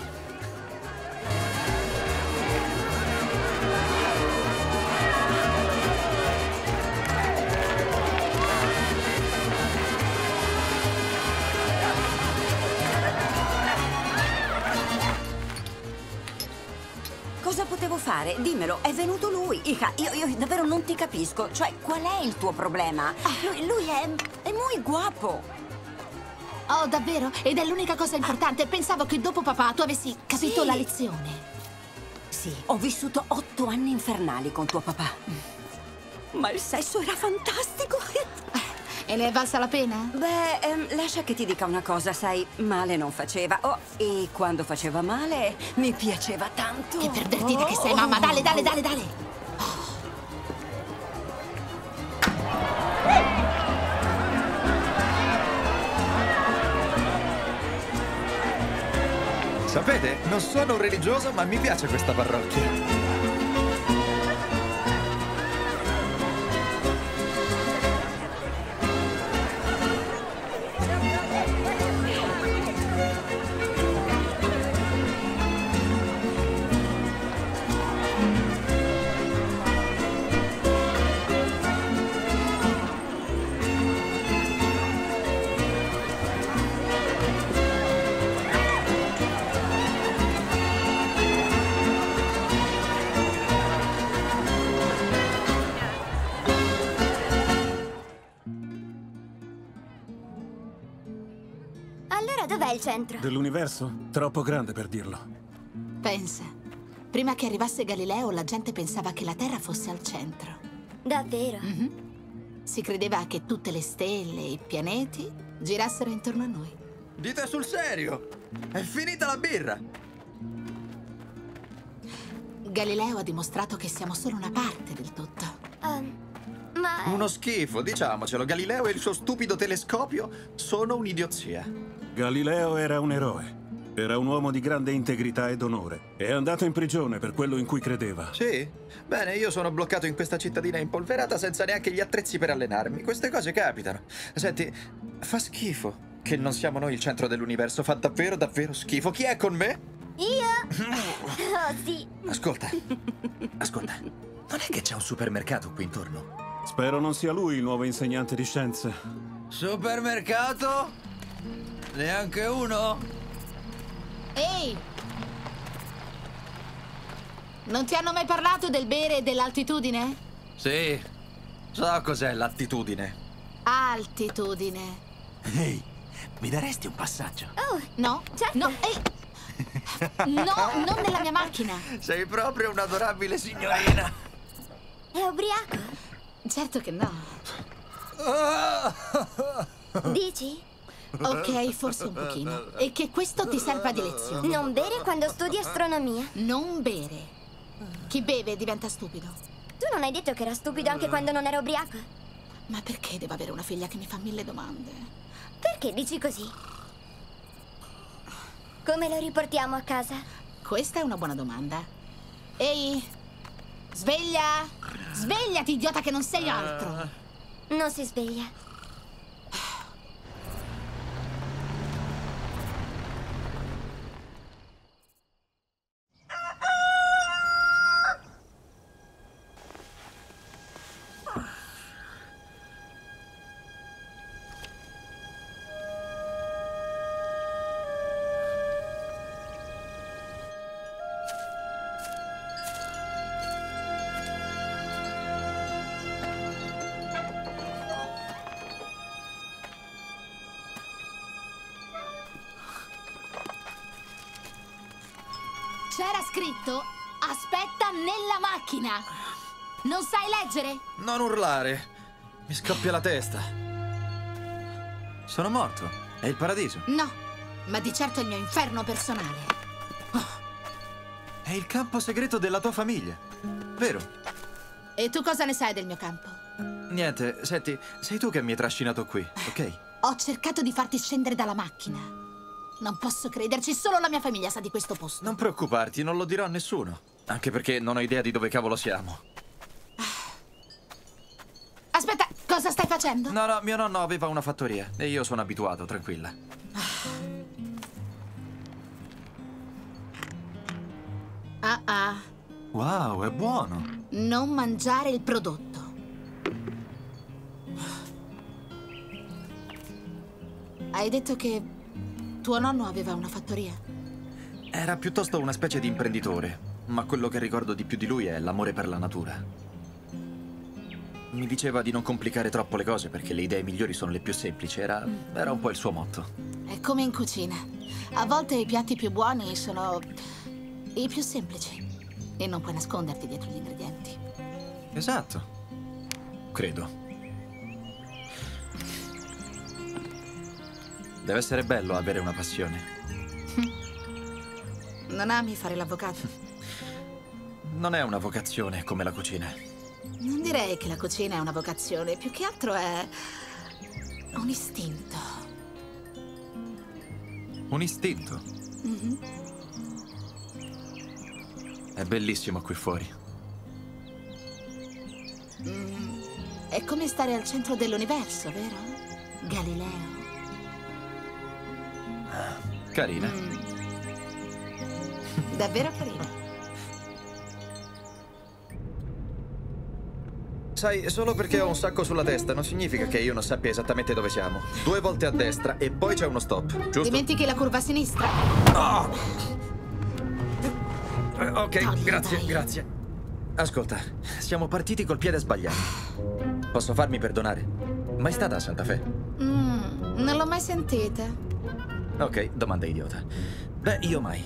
Cosa potevo fare? Dimmelo, è venuto lui. Ica, io, io davvero non ti capisco. Cioè, qual è il tuo problema? Lui, lui è, è molto guapo. Oh, davvero? Ed è l'unica cosa importante. Pensavo che dopo papà tu avessi capito Sì. la lezione. Sì, ho vissuto otto anni infernali con tuo papà. Ma il sesso era fantastico. E ne è valsa la pena? Beh, ehm, lascia che ti dica una cosa, sai, male non faceva. Oh, e quando faceva male mi piaceva tanto. Che pervertita che sei, mamma. Dale, dale, dale, dale. Non sono un religioso, ma mi piace questa parrocchia. Centro? Dell'universo? Troppo grande per dirlo. Pensa. Prima che arrivasse Galileo, la gente pensava che la Terra fosse al centro. Davvero? Si credeva che tutte le stelle e i pianeti girassero intorno a noi. Dite sul serio! È finita la birra! Galileo ha dimostrato che siamo solo una parte del tutto. Ehm, ma... Uno schifo, diciamocelo. Galileo e il suo stupido telescopio sono un'idiozia. Galileo era un eroe. Era un uomo di grande integrità ed onore. È andato in prigione per quello in cui credeva. Sì? Bene, io sono bloccato in questa cittadina impolverata senza neanche gli attrezzi per allenarmi. Queste cose capitano. Senti, fa schifo che non siamo noi il centro dell'universo. Fa davvero, davvero schifo. Chi è con me? Io? Oh, sì. Ascolta, ascolta. Non è che c'è un supermercato qui intorno? Spero non sia lui il nuovo insegnante di scienze. Supermercato? Neanche uno? Ehi! Non ti hanno mai parlato del bere e dell'altitudine? Sì, so cos'è l'attitudine. Altitudine. Ehi, mi daresti un passaggio? Oh, no, no, ehi. No, non nella mia macchina. Sei proprio un'adorabile signorina. È ubriaco? Certo che no. Dici? Ok, forse un pochino. E che questo ti serva di lezione. Non bere quando studi astronomia. Non bere. Chi beve diventa stupido. Tu non hai detto che era stupido anche quando non era ubriaco? Ma perché devo avere una figlia che mi fa mille domande? Perché dici così? Come lo riportiamo a casa? Questa è una buona domanda. Ehi, sveglia! Svegliati, idiota, che non sei altro! Non si sveglia. Macchina. Non sai leggere? Non urlare. Mi scoppia la testa. Sono morto. È il paradiso. No, ma di certo è il mio inferno personale. È il campo segreto della tua famiglia. Vero? E tu cosa ne sai del mio campo? Niente, senti, sei tu che mi hai trascinato qui, ok? Ho cercato di farti scendere dalla macchina. Non posso crederci, solo la mia famiglia sa di questo posto. Non preoccuparti, non lo dirò a nessuno. Anche perché non ho idea di dove cavolo siamo. Aspetta, cosa stai facendo? No, no, mio nonno aveva una fattoria e io sono abituato, tranquilla. Ah ah, Wow, è buono. non mangiare il prodotto. Hai detto che tuo nonno aveva una fattoria? Era piuttosto una specie di imprenditore, ma quello che ricordo di più di lui è l'amore per la natura. Mi diceva di non complicare troppo le cose perché le idee migliori sono le più semplici. Era, era un po' il suo motto. È come in cucina. A volte i piatti più buoni sono i più semplici. E non puoi nasconderti dietro gli ingredienti. Esatto. Credo. Deve essere bello avere una passione. Non ami fare l'avvocato? Non è una vocazione come la cucina. Non direi che la cucina è una vocazione, più che altro è un istinto. Un istinto. Mhm. È bellissimo qui fuori. Mm, È come stare al centro dell'universo, vero? Galileo. Carina. Mm. Davvero carino. Sai, solo perché ho un sacco sulla testa non significa che io non sappia esattamente dove siamo. Due volte a destra e poi c'è uno stop, giusto? Dimentichi la curva a sinistra? Eh, Ok, grazie, grazie. Ascolta, siamo partiti col piede sbagliato. Posso farmi perdonare? Mai stata a Santa Fe? Mm, non l'ho mai sentita. Ok, domanda idiota. Beh, io mai.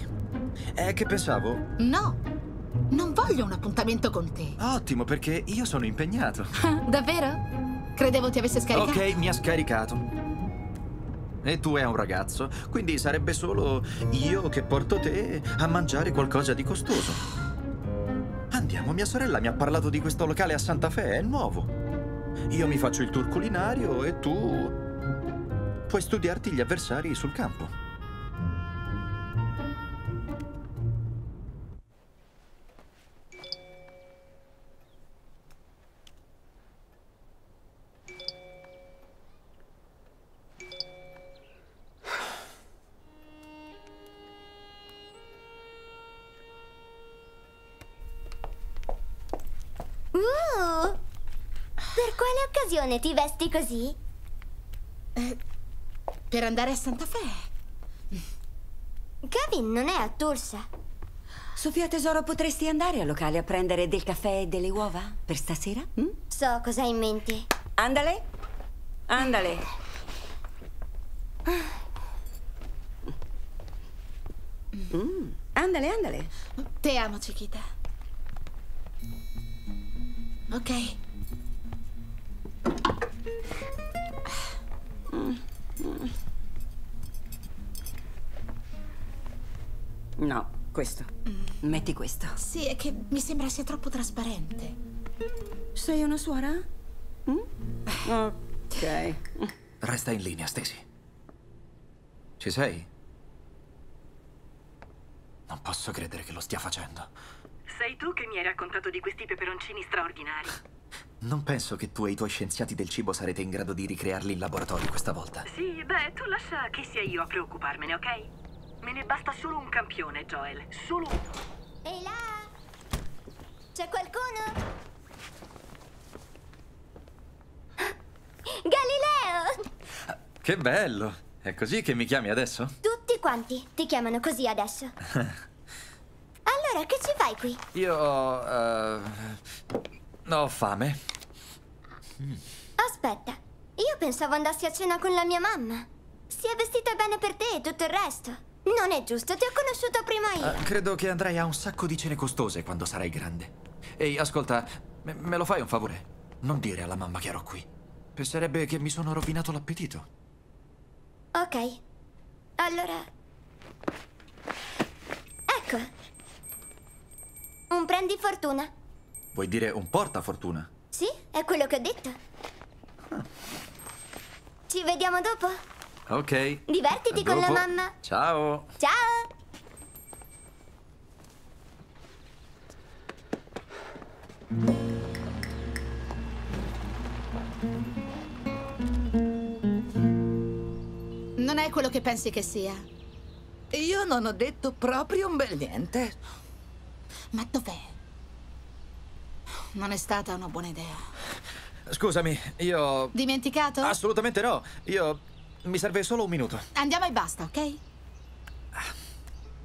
È che pensavo... No, non voglio un appuntamento con te. Ottimo, perché io sono impegnato. Davvero? Credevo ti avesse scaricato. Ok, mi ha scaricato. E tu è un ragazzo, quindi sarebbe solo io che porto te a mangiare qualcosa di costoso. Andiamo, mia sorella mi ha parlato di questo locale a Santa Fe, è nuovo. Io mi faccio il tour culinario e tu puoi studiarti gli avversari sul campo. Occasione ti vesti così? Per andare a Santa Fe. Kevin non è a Tulsa. Sofia tesoro, potresti andare al locale a prendere del caffè e delle uova per stasera? Mm? So cosa hai in mente. Andale. Andale. Mm. Andale, andale. Te amo, Chiquita. Ok. No, questo. Metti questo. Sì, è che mi sembra sia troppo trasparente. Sei una suora? Mm? Ok. Resta in linea, Stacy. Ci sei? Non posso credere che lo stia facendo. Sei tu che mi hai raccontato di questi peperoncini straordinari. Non penso che tu e i tuoi scienziati del cibo sarete in grado di ricrearli in laboratorio questa volta. Sì, beh, tu lascia che sia io a preoccuparmene, ok? Me ne basta solo un campione, Joel. Solo uno. Ehi là! C'è qualcuno? Galileo! Che bello! È così che mi chiami adesso? Tutti quanti ti chiamano così adesso. Allora, che ci fai qui? Io ho... ho fame. Aspetta, io pensavo andassi a cena con la mia mamma. Si è vestita bene per te e tutto il resto. Non è giusto, ti ho conosciuto prima io. Eh, credo che andrai a un sacco di cene costose quando sarai grande. Ehi, ascolta, me, me lo fai un favore? Non dire alla mamma che ero qui. Penserebbe che mi sono rovinato l'appetito. Ok. Allora... Ecco. Un prendi fortuna. Vuoi dire un portafortuna? Sì, è quello che ho detto. Ci vediamo dopo. Ok. Divertiti con la Dopo. mamma. Ciao. Ciao. Non è quello che pensi che sia. Io non ho detto proprio un bel niente. Ma dov'è? Non è stata una buona idea. Scusami, io... Dimenticato? Assolutamente no. Io... Mi serve solo un minuto. Andiamo e basta, ok?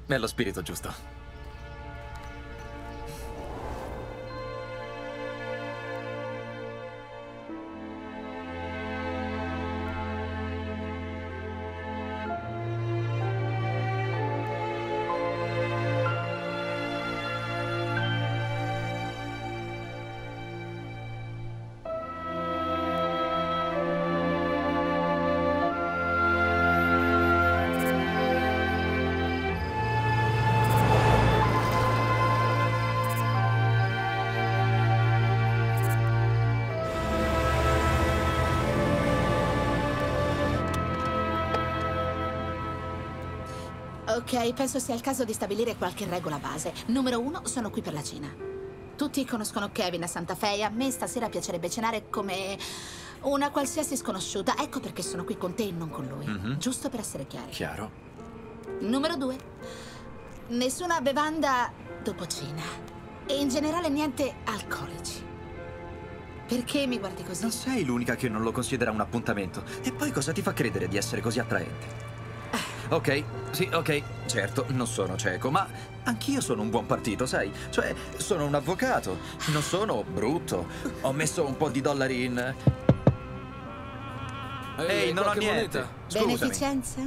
Nello spirito giusto. Ok, penso sia il caso di stabilire qualche regola base. Numero uno, sono qui per la cena. Tutti conoscono Kevin a Santa Fe e a me stasera piacerebbe cenare come una qualsiasi sconosciuta. Ecco perché sono qui con te e non con lui. Mhm. Giusto per essere chiari. Chiaro. Numero due, nessuna bevanda dopo cena. E in generale niente alcolici. Perché mi guardi così? Non sei l'unica che non lo considera un appuntamento. E poi cosa ti fa credere di essere così attraente? Ok, sì, ok, certo, non sono cieco, ma anch'io sono un buon partito, sai? Cioè, sono un avvocato, non sono brutto. Ho messo un po' di dollari in... Ehi, non ho niente. Scusami. Beneficenza?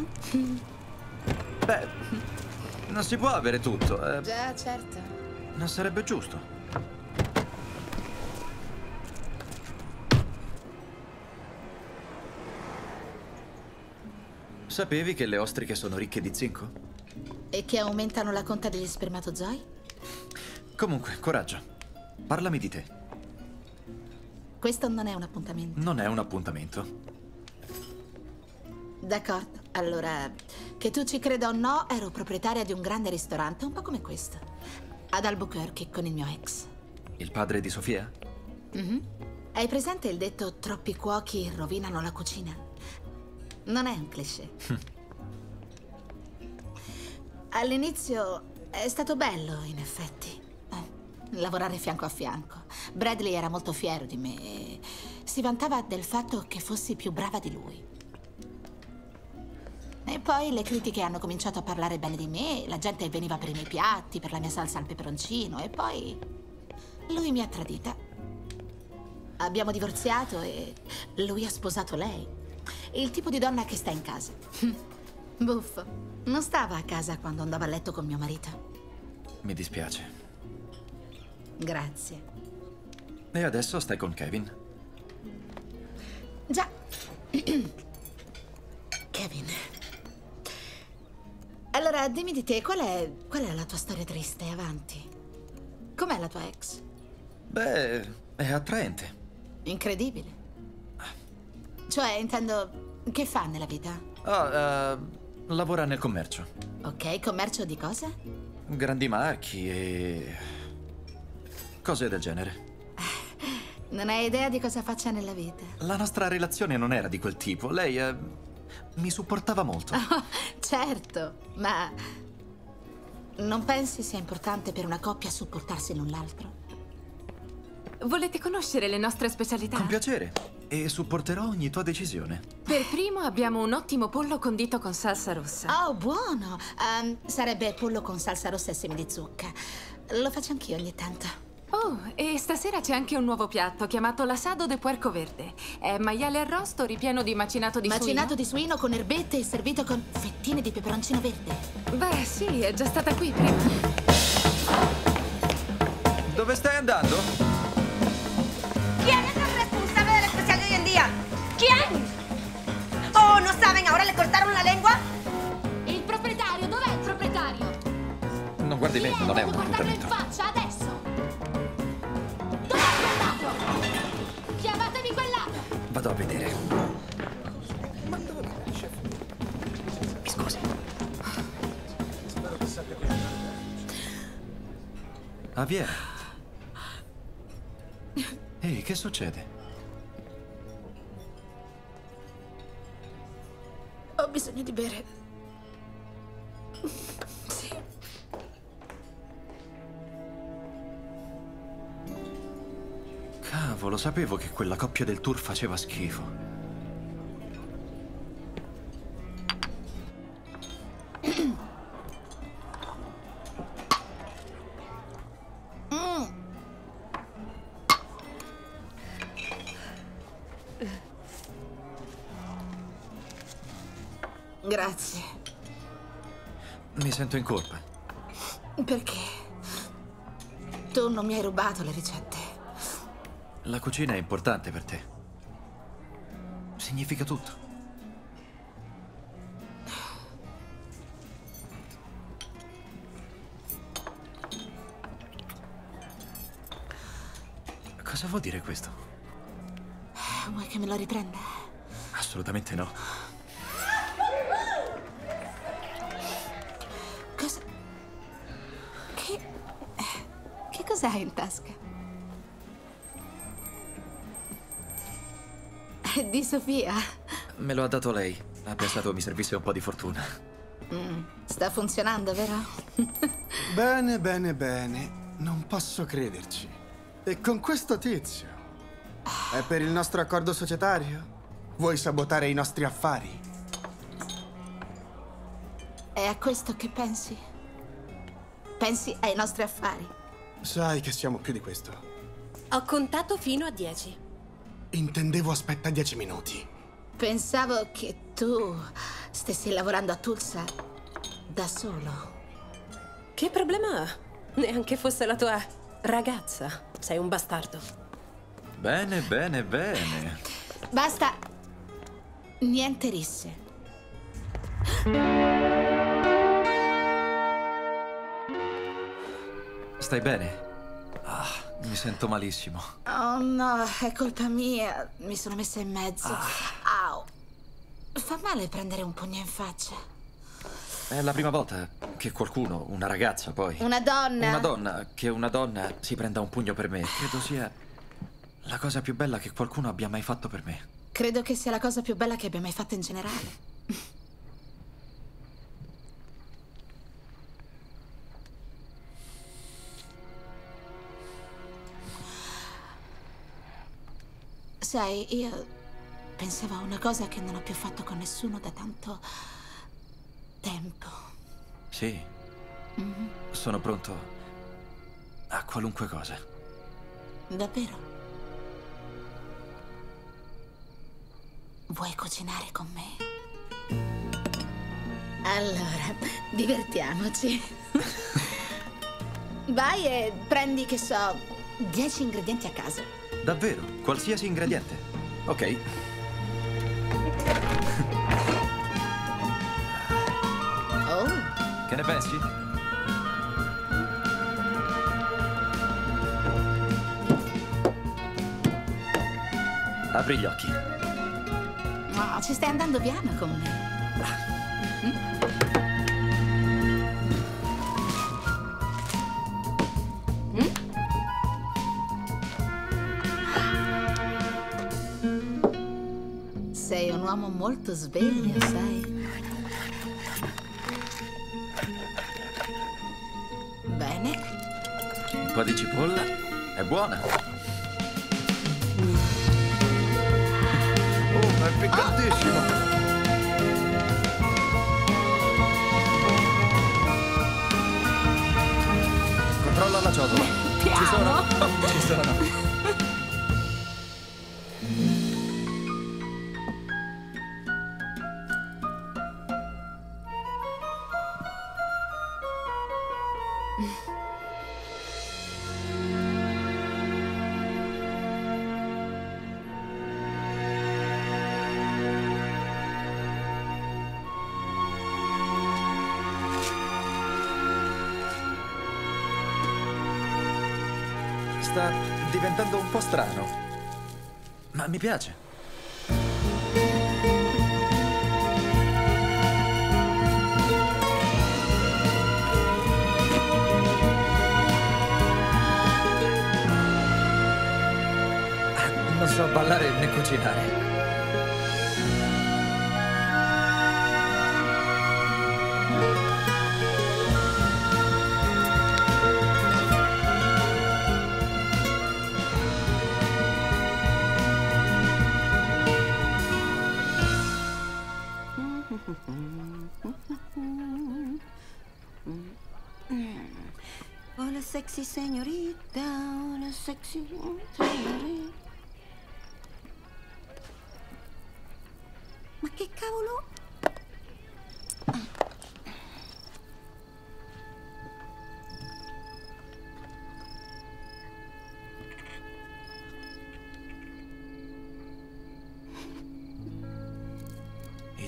Beh, non si può avere tutto. eh, Già, certo. non sarebbe giusto. Sapevi che le ostriche sono ricche di zinco? E che aumentano la conta degli spermatozoi? Comunque, coraggio. Parlami di te. Questo non è un appuntamento. Non è un appuntamento. D'accordo. Allora, che tu ci creda o no, ero proprietaria di un grande ristorante, un po' come questo. Ad Albuquerque con il mio ex. Il padre di Sofia? Mhm. Hai presente il detto troppi cuochi rovinano la cucina? Non è un cliché. All'inizio è stato bello, in effetti. Eh, lavorare fianco a fianco. Bradley era molto fiero di me e si vantava del fatto che fossi più brava di lui. E poi le critiche hanno cominciato a parlare bene di me, la gente veniva per i miei piatti, per la mia salsa al peperoncino e poi lui mi ha tradita. Abbiamo divorziato e lui ha sposato lei. Il tipo di donna che sta in casa. Buffo. Non stava a casa quando andava a letto con mio marito. Mi dispiace. Grazie. E adesso stai con Kevin? Già. Kevin. Allora, dimmi di te, qual è, qual è la tua storia triste? Avanti. Com'è la tua ex? Beh, è attraente. Incredibile. Cioè, intendo, che fa nella vita? Oh, eh, lavora nel commercio. Ok, commercio di cosa? Grandi marchi e... cose del genere. Non hai idea di cosa faccia nella vita. La nostra relazione non era di quel tipo. Lei eh, mi supportava molto. Certo, ma non pensi sia importante per una coppia supportarsi l'un l'altro? Volete conoscere le nostre specialità? Con piacere. E supporterò ogni tua decisione. Per primo abbiamo un ottimo pollo condito con salsa rossa. Oh, buono! Ehm, sarebbe pollo con salsa rossa e semi di zucca. Lo faccio anch'io ogni tanto. Oh, e stasera c'è anche un nuovo piatto chiamato l'asado de puerco verde. È maiale arrosto ripieno di macinato di Macinato suino. di suino con erbette e servito con fettine di peperoncino verde. Beh, sì, è già stata qui prima. Dove stai andando? ¿Quién es el responsable del especial de hoy en día? ¿Quién? Oh, ¿no saben? Ahora le cortaron la lengua. Il proprietario, dov'è il proprietario? Non guardi me, non è un Guardarlo in appuntamento. faccia adesso! Dov'è quell'altro? Chiamatemi quell'altro! Vado a vedere. Mi scusi. Javier. Ehi, che succede? Ho bisogno di bere. Sì. Cavolo, sapevo che quella coppia del tour faceva schifo. Sento in colpa. Perché? Tu non mi hai rubato le ricette. La cucina è importante per te. Significa tutto. Cosa vuol dire questo? Vuoi che me lo riprenda? Assolutamente no. Cos'hai in tasca? È di Sofia. Me lo ha dato lei. Ha pensato mi servisse un po' di fortuna. Mm, sta funzionando, vero? Bene, bene, bene. Non posso crederci. E con questo tizio? È per il nostro accordo societario? Vuoi sabotare i nostri affari? È a questo che pensi? Pensi ai nostri affari? Sai che siamo più di questo. Ho contato fino a dieci. Intendevo aspetta dieci minuti. Pensavo che tu stessi lavorando a Tulsa da solo. Che problema ha? Neanche fosse la tua ragazza. Sei un bastardo. Bene, bene, bene. Basta. Niente risse. Stai bene? Ah, mi sento malissimo. Oh no, è colpa mia. Mi sono messa in mezzo. Ah. Au. Fa male prendere un pugno in faccia. È la prima volta che qualcuno, una ragazza poi. Una donna. Una donna, che una donna si prenda un pugno per me. Credo sia la cosa più bella che qualcuno abbia mai fatto per me. Credo che sia la cosa più bella che abbia mai fatto in generale. Sai, io pensavo a una cosa che non ho più fatto con nessuno da tanto... tempo. Sì, Mhm. sono pronto a qualunque cosa. Davvero? Vuoi cucinare con me? Allora, divertiamoci. Vai e prendi, che so, 10 ingredienti a caso. Davvero? Qualsiasi ingrediente? Ok. Oh, Che ne pensi? Apri gli occhi. no, ci stai andando piano con me. Uomo molto sveglio, sai? Bene. Un po' di cipolla. È buona. Oh, ma è piccantissimo. Controlla la ciotola. Ci sono? Oh, ci sono. Po' strano. Ma mi piace. Non so ballare né cucinare.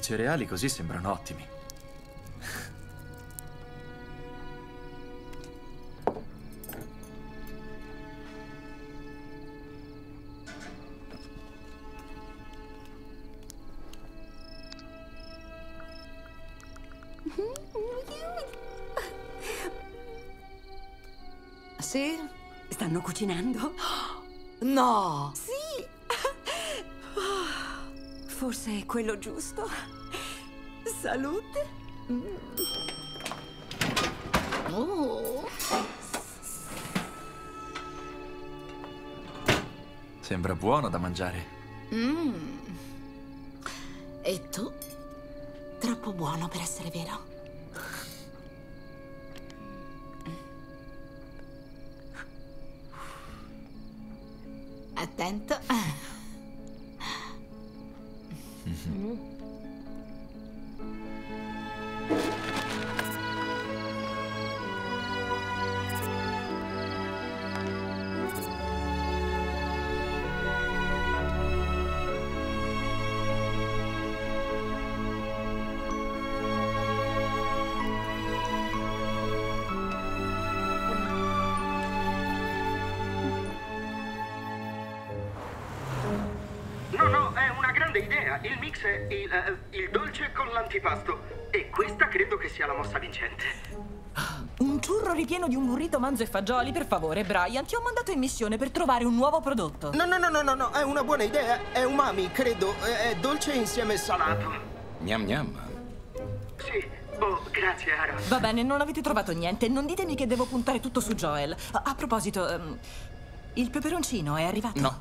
Cereali così sembrano ottimi. Sì? Stanno cucinando? No! Sì! Forse è quello giusto? Salute! Oh. Sembra buono da mangiare. Mm. E tu? Troppo buono per essere vero. Attento. Manzo e fagioli, per favore, Brian. Ti ho mandato in missione per trovare un nuovo prodotto. No, no, no, no, no, no, è una buona idea. È umami, credo. È, è dolce insieme salato. Gnam gnam. Sì. Oh, grazie, Aaron. Va bene, non avete trovato niente. Non ditemi che devo puntare tutto su Joel. A, a proposito, ehm, il peperoncino è arrivato? No.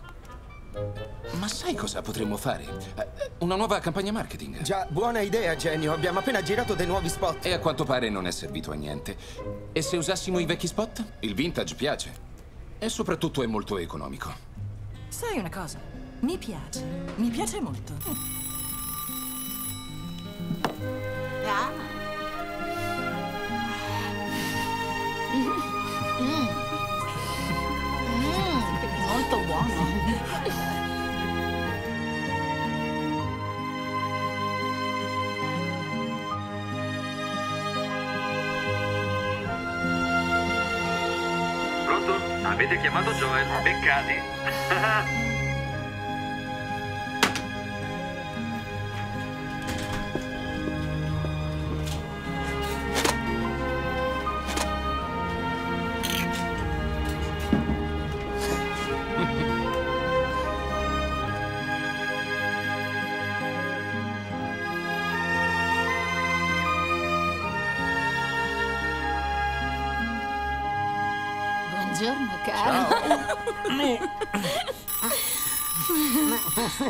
Ma sai cosa potremmo fare? Eh, Una nuova campagna marketing. Già, buona idea, genio. Abbiamo appena girato dei nuovi spot. E a quanto pare non è servito a niente. E se usassimo i vecchi spot? Il vintage piace. E soprattutto è molto economico. Sai una cosa? Mi piace. Mi piace molto. Ah. Mm. Mm, molto buono. Avete chiamato Joel? Beccati. Buongiorno, caro.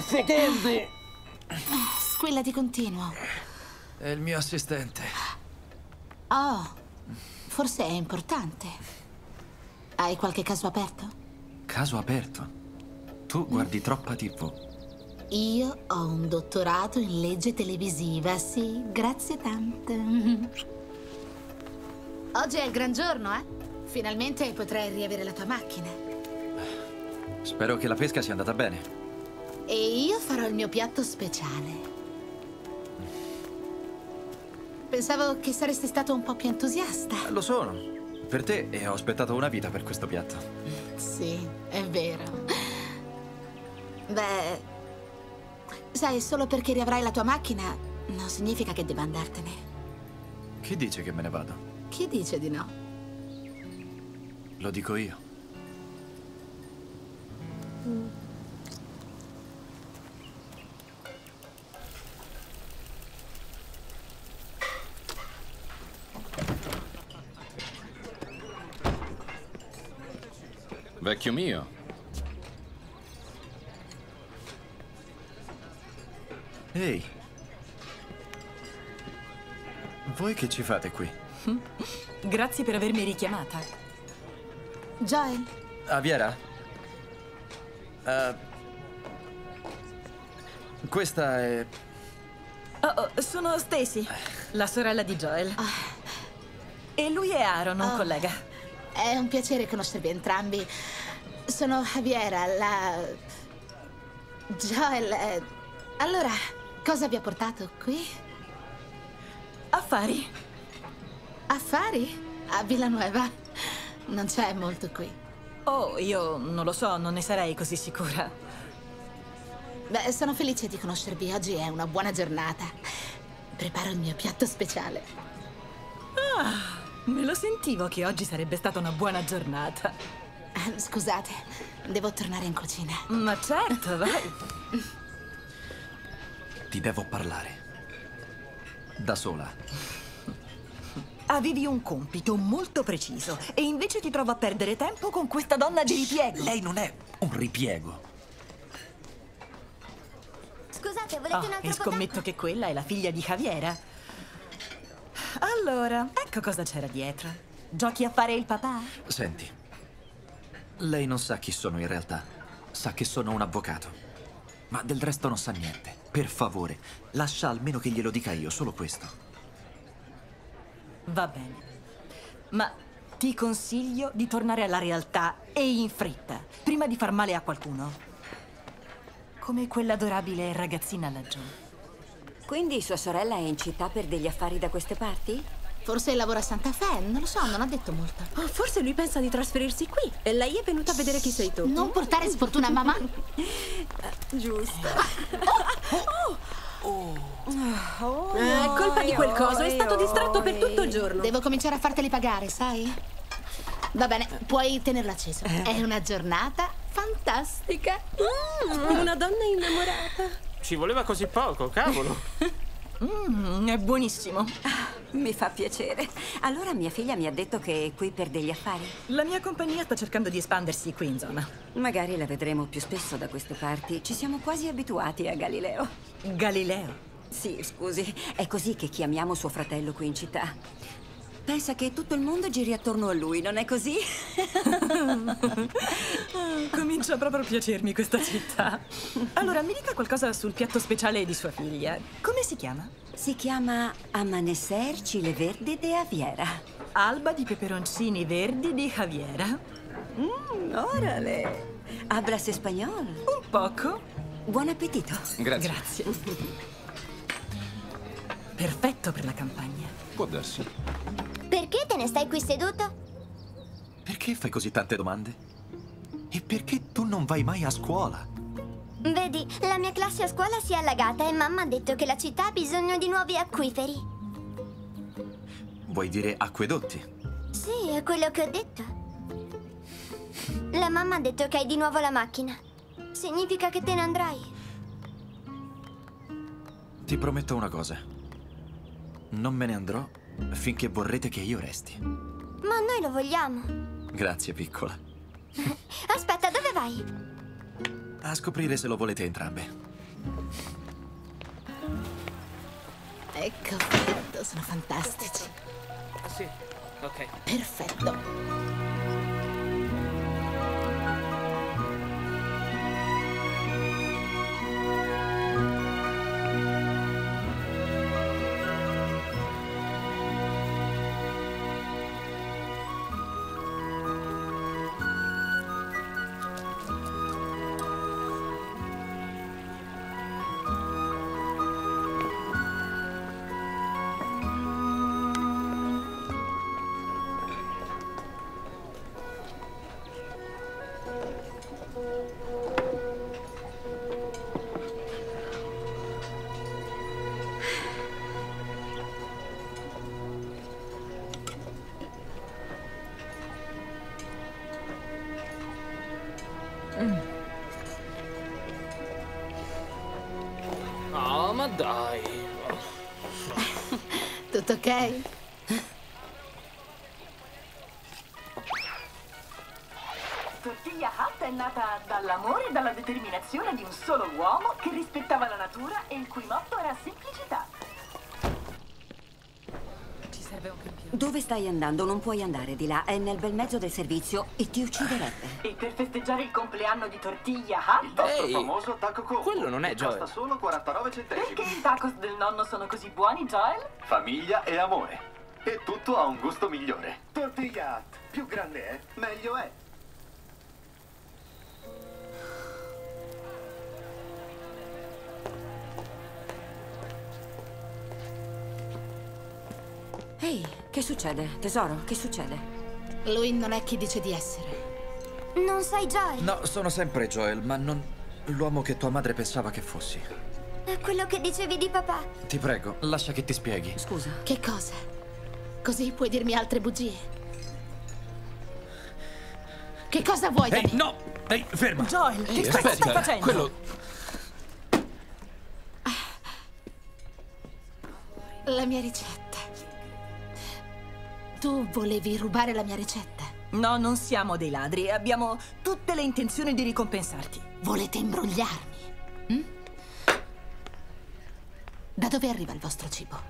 Secondi. Squilla di continuo. È il mio assistente. Oh, forse è importante. Hai qualche caso aperto? Caso aperto. Tu guardi troppa TV. Io ho un dottorato in legge televisiva, sì, grazie tante. Oggi è il gran giorno, eh? Finalmente potrai riavere la tua macchina. Spero che la pesca sia andata bene. E io farò il mio piatto speciale. Pensavo che saresti stato un po' più entusiasta. Lo sono. Per te e ho aspettato una vita per questo piatto. Sì, è vero. Beh, sai, solo perché riavrai la tua macchina non significa che debba andartene. Chi dice che me ne vado? Chi dice di no? Lo dico io. Vecchio mio. Ehi. Voi che ci fate qui? Grazie per avermi richiamata. Joel, Aviera? Eh, questa è... Oh, oh, sono Stacy, la sorella di Joel. E lui è Aaron, un Oh. collega. è un piacere conoscervi entrambi. Sono Javiera, la... Joel, eh, allora, cosa vi ha portato qui? Affari. Affari? A Villanueva? Non c'è molto qui. Oh, io non lo so, non ne sarei così sicura. Beh, sono felice di conoscervi. Oggi è una buona giornata. Preparo il mio piatto speciale. Ah, me lo sentivo che oggi sarebbe stata una buona giornata. Eh, Scusate, devo tornare in cucina. Ma certo, vai. Ti devo parlare. Da sola. Avevi un compito molto preciso e invece ti trovo a perdere tempo con questa donna di ripiego. Lei non è un ripiego. Scusate, volete Ah, un altro e scommetto che quella è la figlia di Javiera. Allora, ecco cosa c'era dietro. Giochi a fare il papà? Senti, lei non sa chi sono in realtà. Sa che sono un avvocato. Ma del resto non sa niente. Per favore, lascia almeno che glielo dica io, solo questo. Va bene. Ma ti consiglio di tornare alla realtà e in fretta, prima di far male a qualcuno. Come quell'adorabile ragazzina laggiù. Quindi sua sorella è in città per degli affari da queste parti? Forse lavora a Santa Fe, non lo so, non ha detto molto. Oh, forse lui pensa di trasferirsi qui e lei è venuta a vedere chi sei tu. Non portare sfortuna a mamma. Giusto. Oh, è colpa di quel coso, è stato distratto per tutto il giorno. Devo cominciare a farteli pagare, sai? Va bene, puoi tenerlo acceso. È una giornata fantastica. Mm, una donna innamorata. Ci voleva così poco, cavolo. Mmm, è buonissimo. Mi fa piacere. Allora mia figlia mi ha detto che è qui per degli affari. La mia compagnia sta cercando di espandersi qui in zona. Magari la vedremo più spesso da queste parti. Ci siamo quasi abituati a Galileo. Galileo? Sì, scusi. È così che chiamiamo suo fratello qui in città. Pensa che tutto il mondo giri attorno a lui, non è così? Comincia proprio a piacermi questa città. Allora, mi dica qualcosa sul piatto speciale di sua figlia. Come si chiama? Si chiama Amanecer Chile Verde de Aviera. Alba di peperoncini verdi di Javiera. Mmm, orale. Hablas español? Un poco. Buon appetito. Grazie. Grazie. Perfetto per la campagna. Può darsi. Perché te ne stai qui seduto? Perché fai così tante domande? E perché tu non vai mai a scuola? Vedi, la mia classe a scuola si è allagata e mamma ha detto che la città ha bisogno di nuovi acquiferi. Vuoi dire acquedotti? Sì, è quello che ho detto. La mamma ha detto che hai di nuovo la macchina. Significa che te ne andrai. Ti prometto una cosa. Non me ne andrò finché vorrete che io resti. Ma noi lo vogliamo. Grazie, piccola. Aspetta, dove vai? A scoprire se lo volete entrambe. Ecco sono fantastici. Sì, ok. Perfetto. Oh, ma ok? Determinazione di un solo uomo che rispettava la natura e il cui motto era semplicità. Ci serve un campione. Dove stai andando? Non puoi andare di là. È nel bel mezzo del servizio e ti ucciderebbe. E per festeggiare il compleanno di Tortilla Hut, Ehi, famoso taco combo. quello non è Joel. Costa solo 49 perché centesimi. i tacos del nonno sono così buoni, Joel? Famiglia e amore. E tutto ha un gusto migliore. Tortilla Hut. Più grande è, meglio è. Ehi, che succede? Tesoro, che succede? Lui non è chi dice di essere. Non sei Joel. No, sono sempre Joel, ma non l'uomo che tua madre pensava che fossi. È quello che dicevi di papà. Ti prego, lascia che ti spieghi. Scusa. Che cosa? Così puoi dirmi altre bugie? Che cosa vuoi da Ehi, me? no! Ehi, ferma! Joel, che cosa stai aspetta, facendo? quello... La mia ricetta. Tu volevi rubare la mia ricetta? No, non siamo dei ladri e abbiamo tutte le intenzioni di ricompensarti. Volete imbrogliarmi? hm? Da dove arriva il vostro cibo?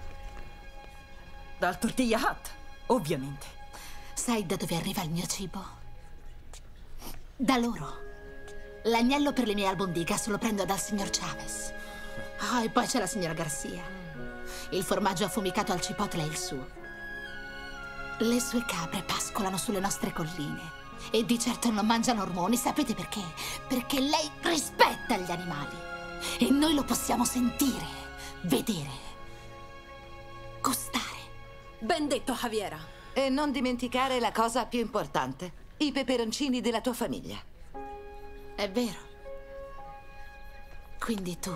Dal Tortilla Hut, ovviamente. Sai da dove arriva il mio cibo? Da loro. L'agnello per le mie albondigas lo prendo dal signor Chavez. Ah, e poi c'è la signora Garcia. Il formaggio affumicato al cipotle è il suo. Le sue capre pascolano sulle nostre colline. E di certo non mangiano ormoni, sapete perché? Perché lei rispetta gli animali. E noi lo possiamo sentire, vedere, gustare. Ben detto, Javiera. E non dimenticare la cosa più importante. I peperoncini della tua famiglia. È vero. Quindi tu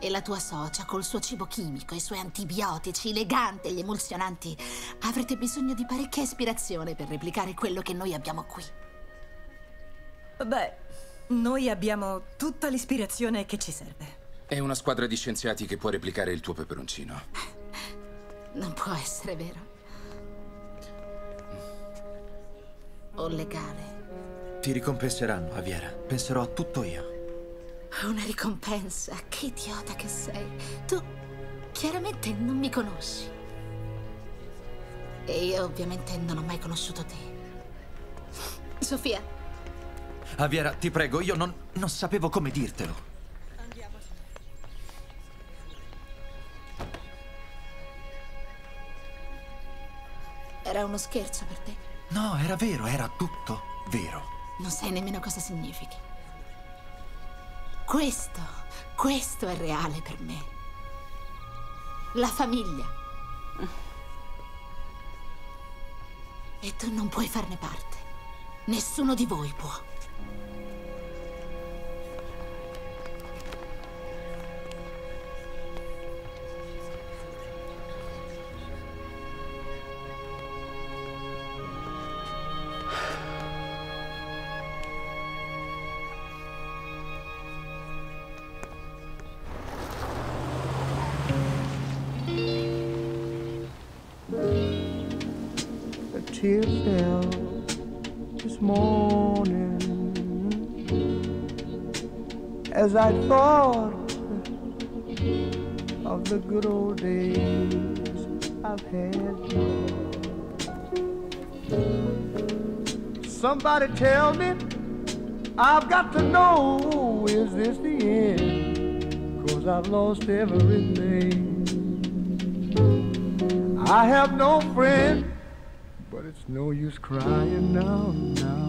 e la tua socia col suo cibo chimico, i suoi antibiotici, i leganti e gli emulsionanti avrete bisogno di parecchia ispirazione per replicare quello che noi abbiamo qui. Beh, noi abbiamo tutta l'ispirazione che ci serve. È una squadra di scienziati che può replicare il tuo peperoncino. Non può essere vero. O legale. Ti ricompenseranno, Aviera. Penserò a tutto io. Una ricompensa. Che idiota che sei. Tu chiaramente non mi conosci. E io ovviamente non ho mai conosciuto te. Sofia, Aviera, ti prego, io non, non sapevo come dirtelo. era uno scherzo per te. No, era vero, era tutto vero. Non sai nemmeno cosa significhi. Questo, questo è reale per me. La famiglia. E tu non puoi farne parte. Nessuno di voi può. As I thought of the good old days I've had. Somebody tell me, I've got to know, is this the end? Cause I've lost everything. I have no friend, but it's no use crying now, now.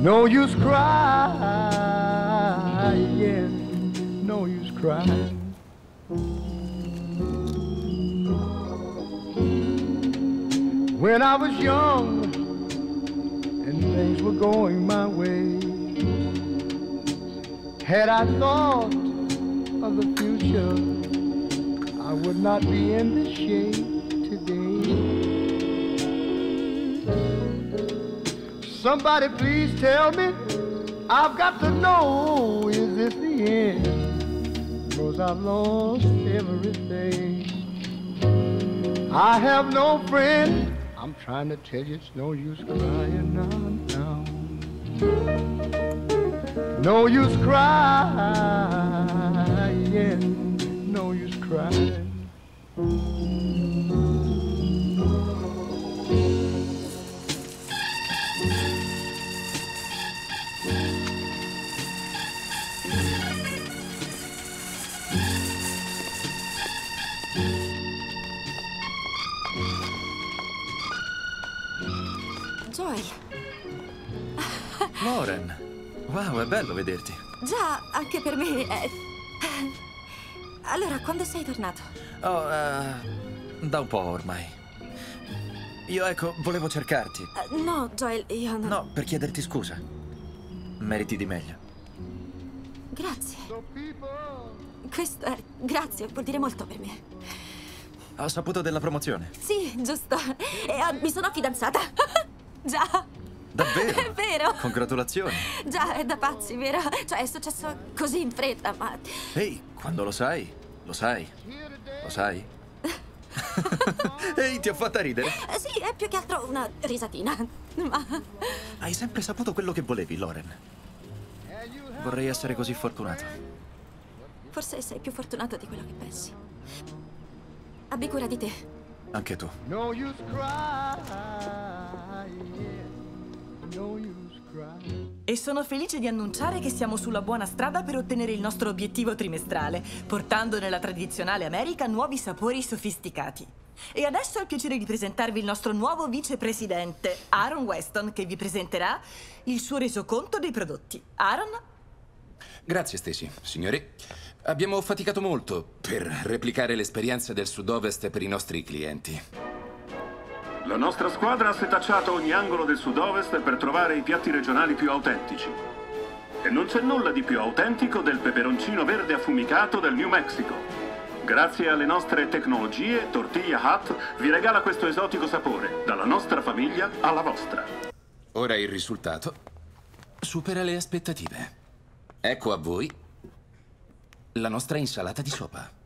No use crying, no use crying. When I was young and things were going my way, had I thought of the future, I would not be in this shape today. Somebody please tell me, I've got to know, is this the end? Cause I've lost everything. I have no friend. I'm trying to tell you it's no use crying now, now. No use crying, no use crying. Wow, è bello vederti. già, anche per me è... Allora, quando sei tornato? Oh, eh, da un po' ormai. Io, ecco, volevo cercarti. Eh, No, Joel, io non... No, per chiederti scusa. Meriti di meglio. Grazie. Questo è... Grazie, vuol dire molto per me. Ho saputo della promozione. Sì, giusto. E ah, mi sono fidanzata. Già, Davvero? è vero. Congratulazioni. Già, è da pazzi, vero? Cioè, è successo così in fretta, ma... Ehi, quando lo sai, lo sai. Lo sai? Ehi, ti ho fatta ridere. Eh, Sì, è più che altro una risatina. Ma... Hai sempre saputo quello che volevi, Loren. Vorrei essere così fortunato. Forse sei più fortunato di quello che pensi. Abbi cura di te. Anche tu. No use crying, no use crying. E sono felice di annunciare che siamo sulla buona strada per ottenere il nostro obiettivo trimestrale, portando nella tradizionale America nuovi sapori sofisticati. E adesso ho il piacere di presentarvi il nostro nuovo vicepresidente, Aaron Weston, che vi presenterà il suo resoconto dei prodotti. Aaron? Grazie, Stacy. Signori, abbiamo faticato molto per replicare l'esperienza del sud-ovest per i nostri clienti. La nostra squadra ha setacciato ogni angolo del sud-ovest per trovare i piatti regionali più autentici. E non c'è nulla di più autentico del peperoncino verde affumicato del New Mexico. Grazie alle nostre tecnologie, Tortilla Hut vi regala questo esotico sapore, dalla nostra famiglia alla vostra. Ora il risultato supera le aspettative. Ecco a voi la nostra insalata di sopa.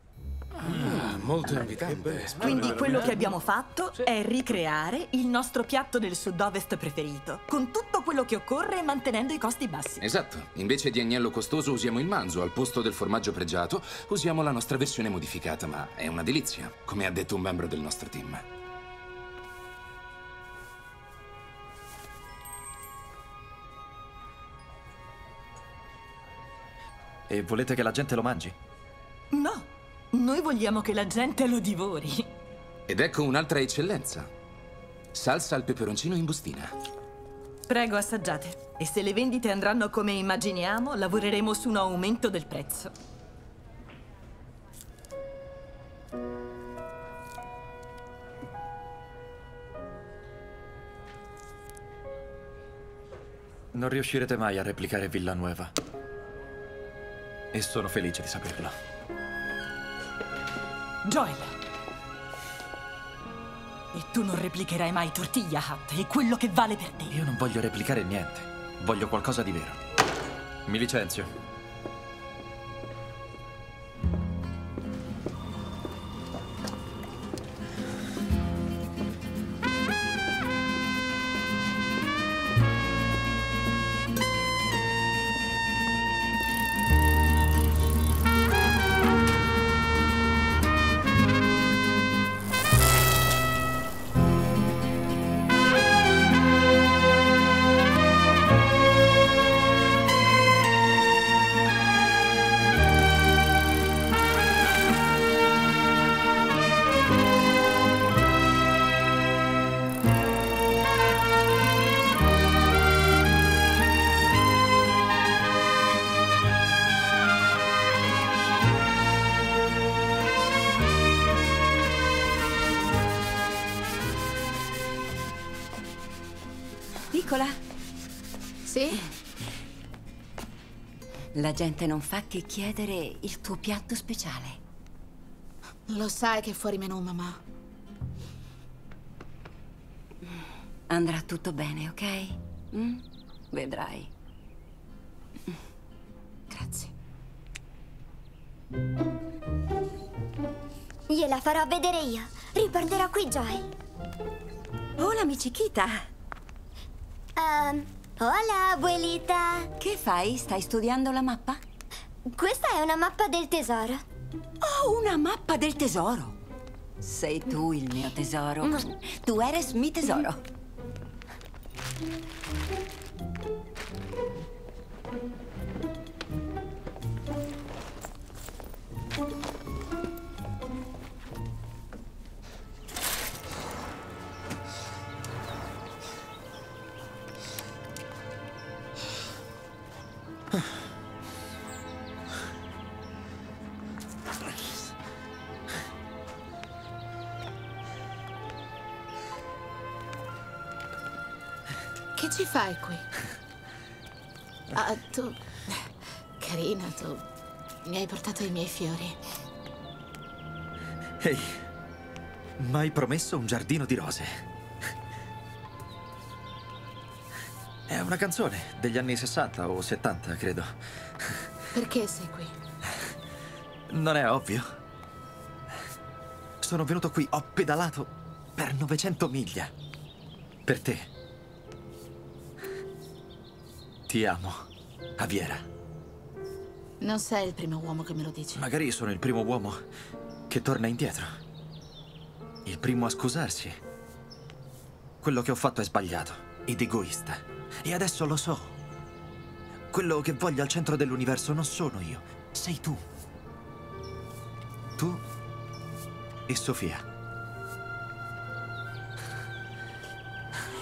Molto invitante. Quindi quello che abbiamo fatto è ricreare il nostro piatto del sud-ovest preferito, con tutto quello che occorre mantenendo i costi bassi. Esatto. Invece di agnello costoso usiamo il manzo. Al posto del formaggio pregiato usiamo la nostra versione modificata, ma è una delizia, come ha detto un membro del nostro team. E volete che la gente lo mangi? No, noi vogliamo che la gente lo divori. Ed ecco un'altra eccellenza. Salsa al peperoncino in bustina. Prego, assaggiate. E se le vendite andranno come immaginiamo, lavoreremo su un aumento del prezzo. Non riuscirete mai a replicare Villanueva. E sono felice di saperlo. Joel. E tu non replicherai mai Tortilla Hut e quello che vale per te. Io non voglio replicare niente. Voglio qualcosa di vero. Mi licenzio. Gente non fa che chiedere il tuo piatto speciale. Lo sai che è fuori menù, mamma. Andrà tutto bene, ok? Mm? Vedrai. Grazie. Gliela farò vedere io. Riporterò qui Joy. Hola. Ehm, hola, abuelita. Che fai? Stai studiando la mappa? Questa è una mappa del tesoro. Oh, una mappa del tesoro. Sei tu il mio tesoro. Tu eres mi tesoro. Fiori. Ehi, mai promesso un giardino di rose. È una canzone degli anni 60 o 70, credo. Perché sei qui? Non è ovvio. Sono venuto qui, ho pedalato per 900 miglia. Per te. Ti amo, Aviera. Non sei il primo uomo che me lo dice. Magari sono il primo uomo che torna indietro. Il primo a scusarsi. Quello che ho fatto è sbagliato ed egoista. E adesso lo so. Quello che voglio al centro dell'universo non sono io, sei tu. Tu e Sofia.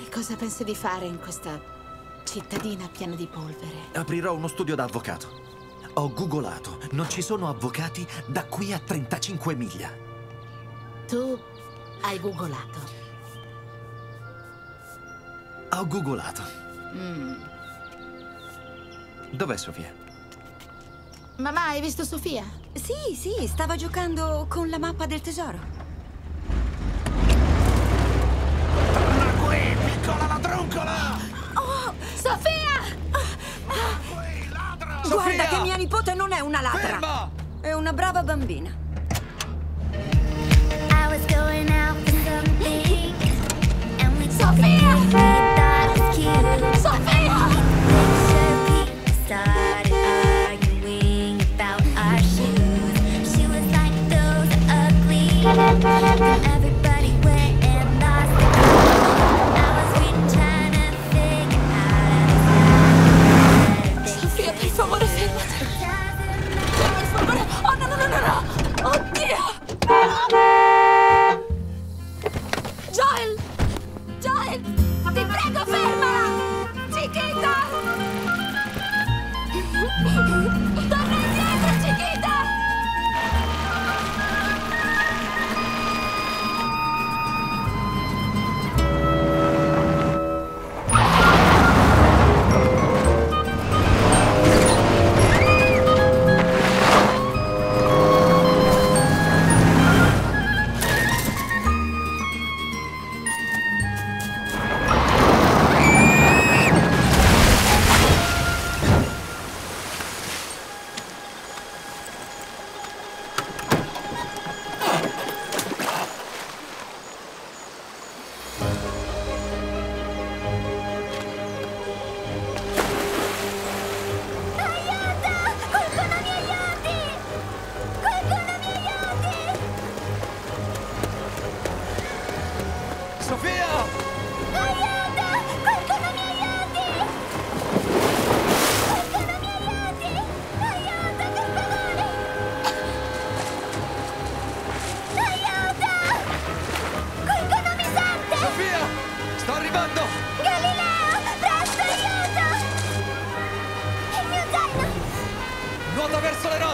E cosa pensi di fare in questa cittadina piena di polvere? Aprirò uno studio da avvocato. Ho googolato, non ci sono avvocati da qui a 35 miglia. Tu hai googolato. Ho googolato. Mm. Dov'è Sofia? Mamma, hai visto Sofia? Sì, sì, stava giocando con la mappa del tesoro. Qui, piccola ladruncola! Oh, Sofia! Sofia! Guarda che mia nipote non è una ladra! Ferma! È una brava bambina. Sofia! Sofia!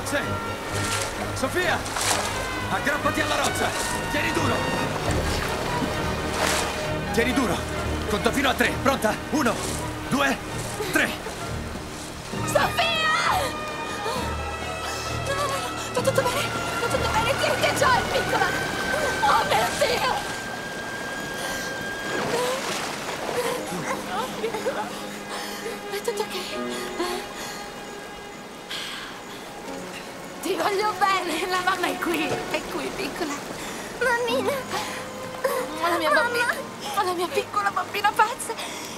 Rocce! Sofia! Aggrappati alla roccia! Tieni duro! Tieni duro! Conto fino a tre. Pronta? Uno, due, tre. Sofia! No, no, no, va tutto bene, va tutto bene, tieniti già, è piccola! Oh mio Dio! È tutto ok? Voglio bene, la mamma è qui, è qui, piccola. Mammina! La mia bambina, la mia piccola bambina pazza.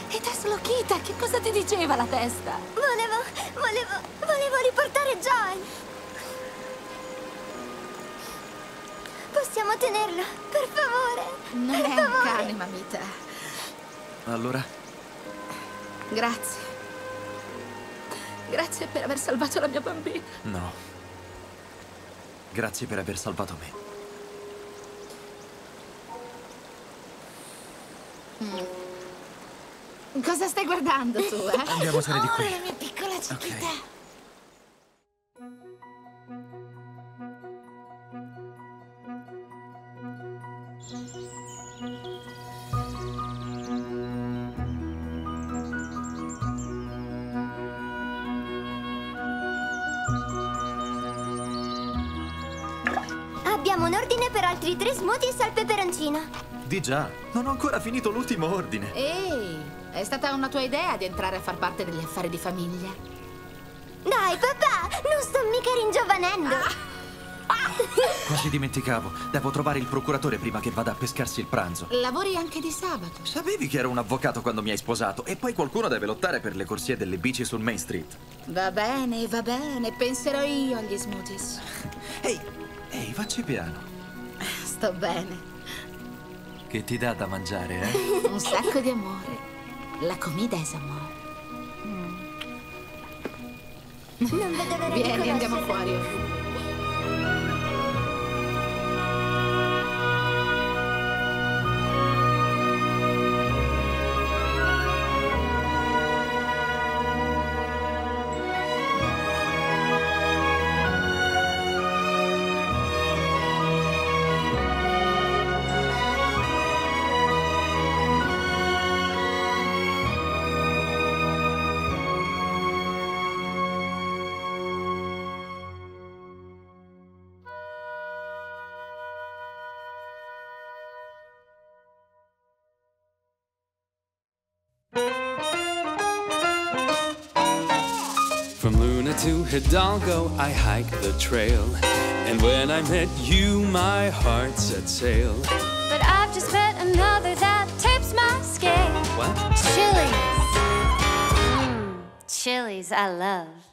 Ed è solo Kita, che cosa ti diceva la testa? Volevo, volevo, volevo riportare Joel. Possiamo tenerlo, per favore. Non per è un favore. cane, mamita. Allora, Grazie. Grazie per aver salvato la mia bambina. no. Grazie per aver salvato me. Cosa stai guardando tu, eh? Andiamosene di qui. Oh, la mia piccola città. Abbiamo ordine per altri tre smoothies al peperoncino. Di già, non ho ancora finito l'ultimo ordine. Ehi, è stata una tua idea di entrare a far parte degli affari di famiglia? Dai, papà, non sto mica ringiovanendo. Quasi dimenticavo. Devo trovare il procuratore prima che vada a pescarsi il pranzo. Lavori anche di sabato. Sapevi che ero un avvocato quando mi hai sposato e poi qualcuno deve lottare per le corsie delle bici sul Main Street. Va bene, va bene, penserò io agli smoothies. Ehi, ehi, facci piano. Sto bene. Che ti dà da mangiare, eh? Un sacco di amore. La comida es amore. Non vedo l'ora Vieni, andiamo fuori. From Luna to Hidalgo, I hiked the trail. And when I met you, my heart set sail. But I've just met another that tips my scale. What? Chili's. Mmm, chilies I love.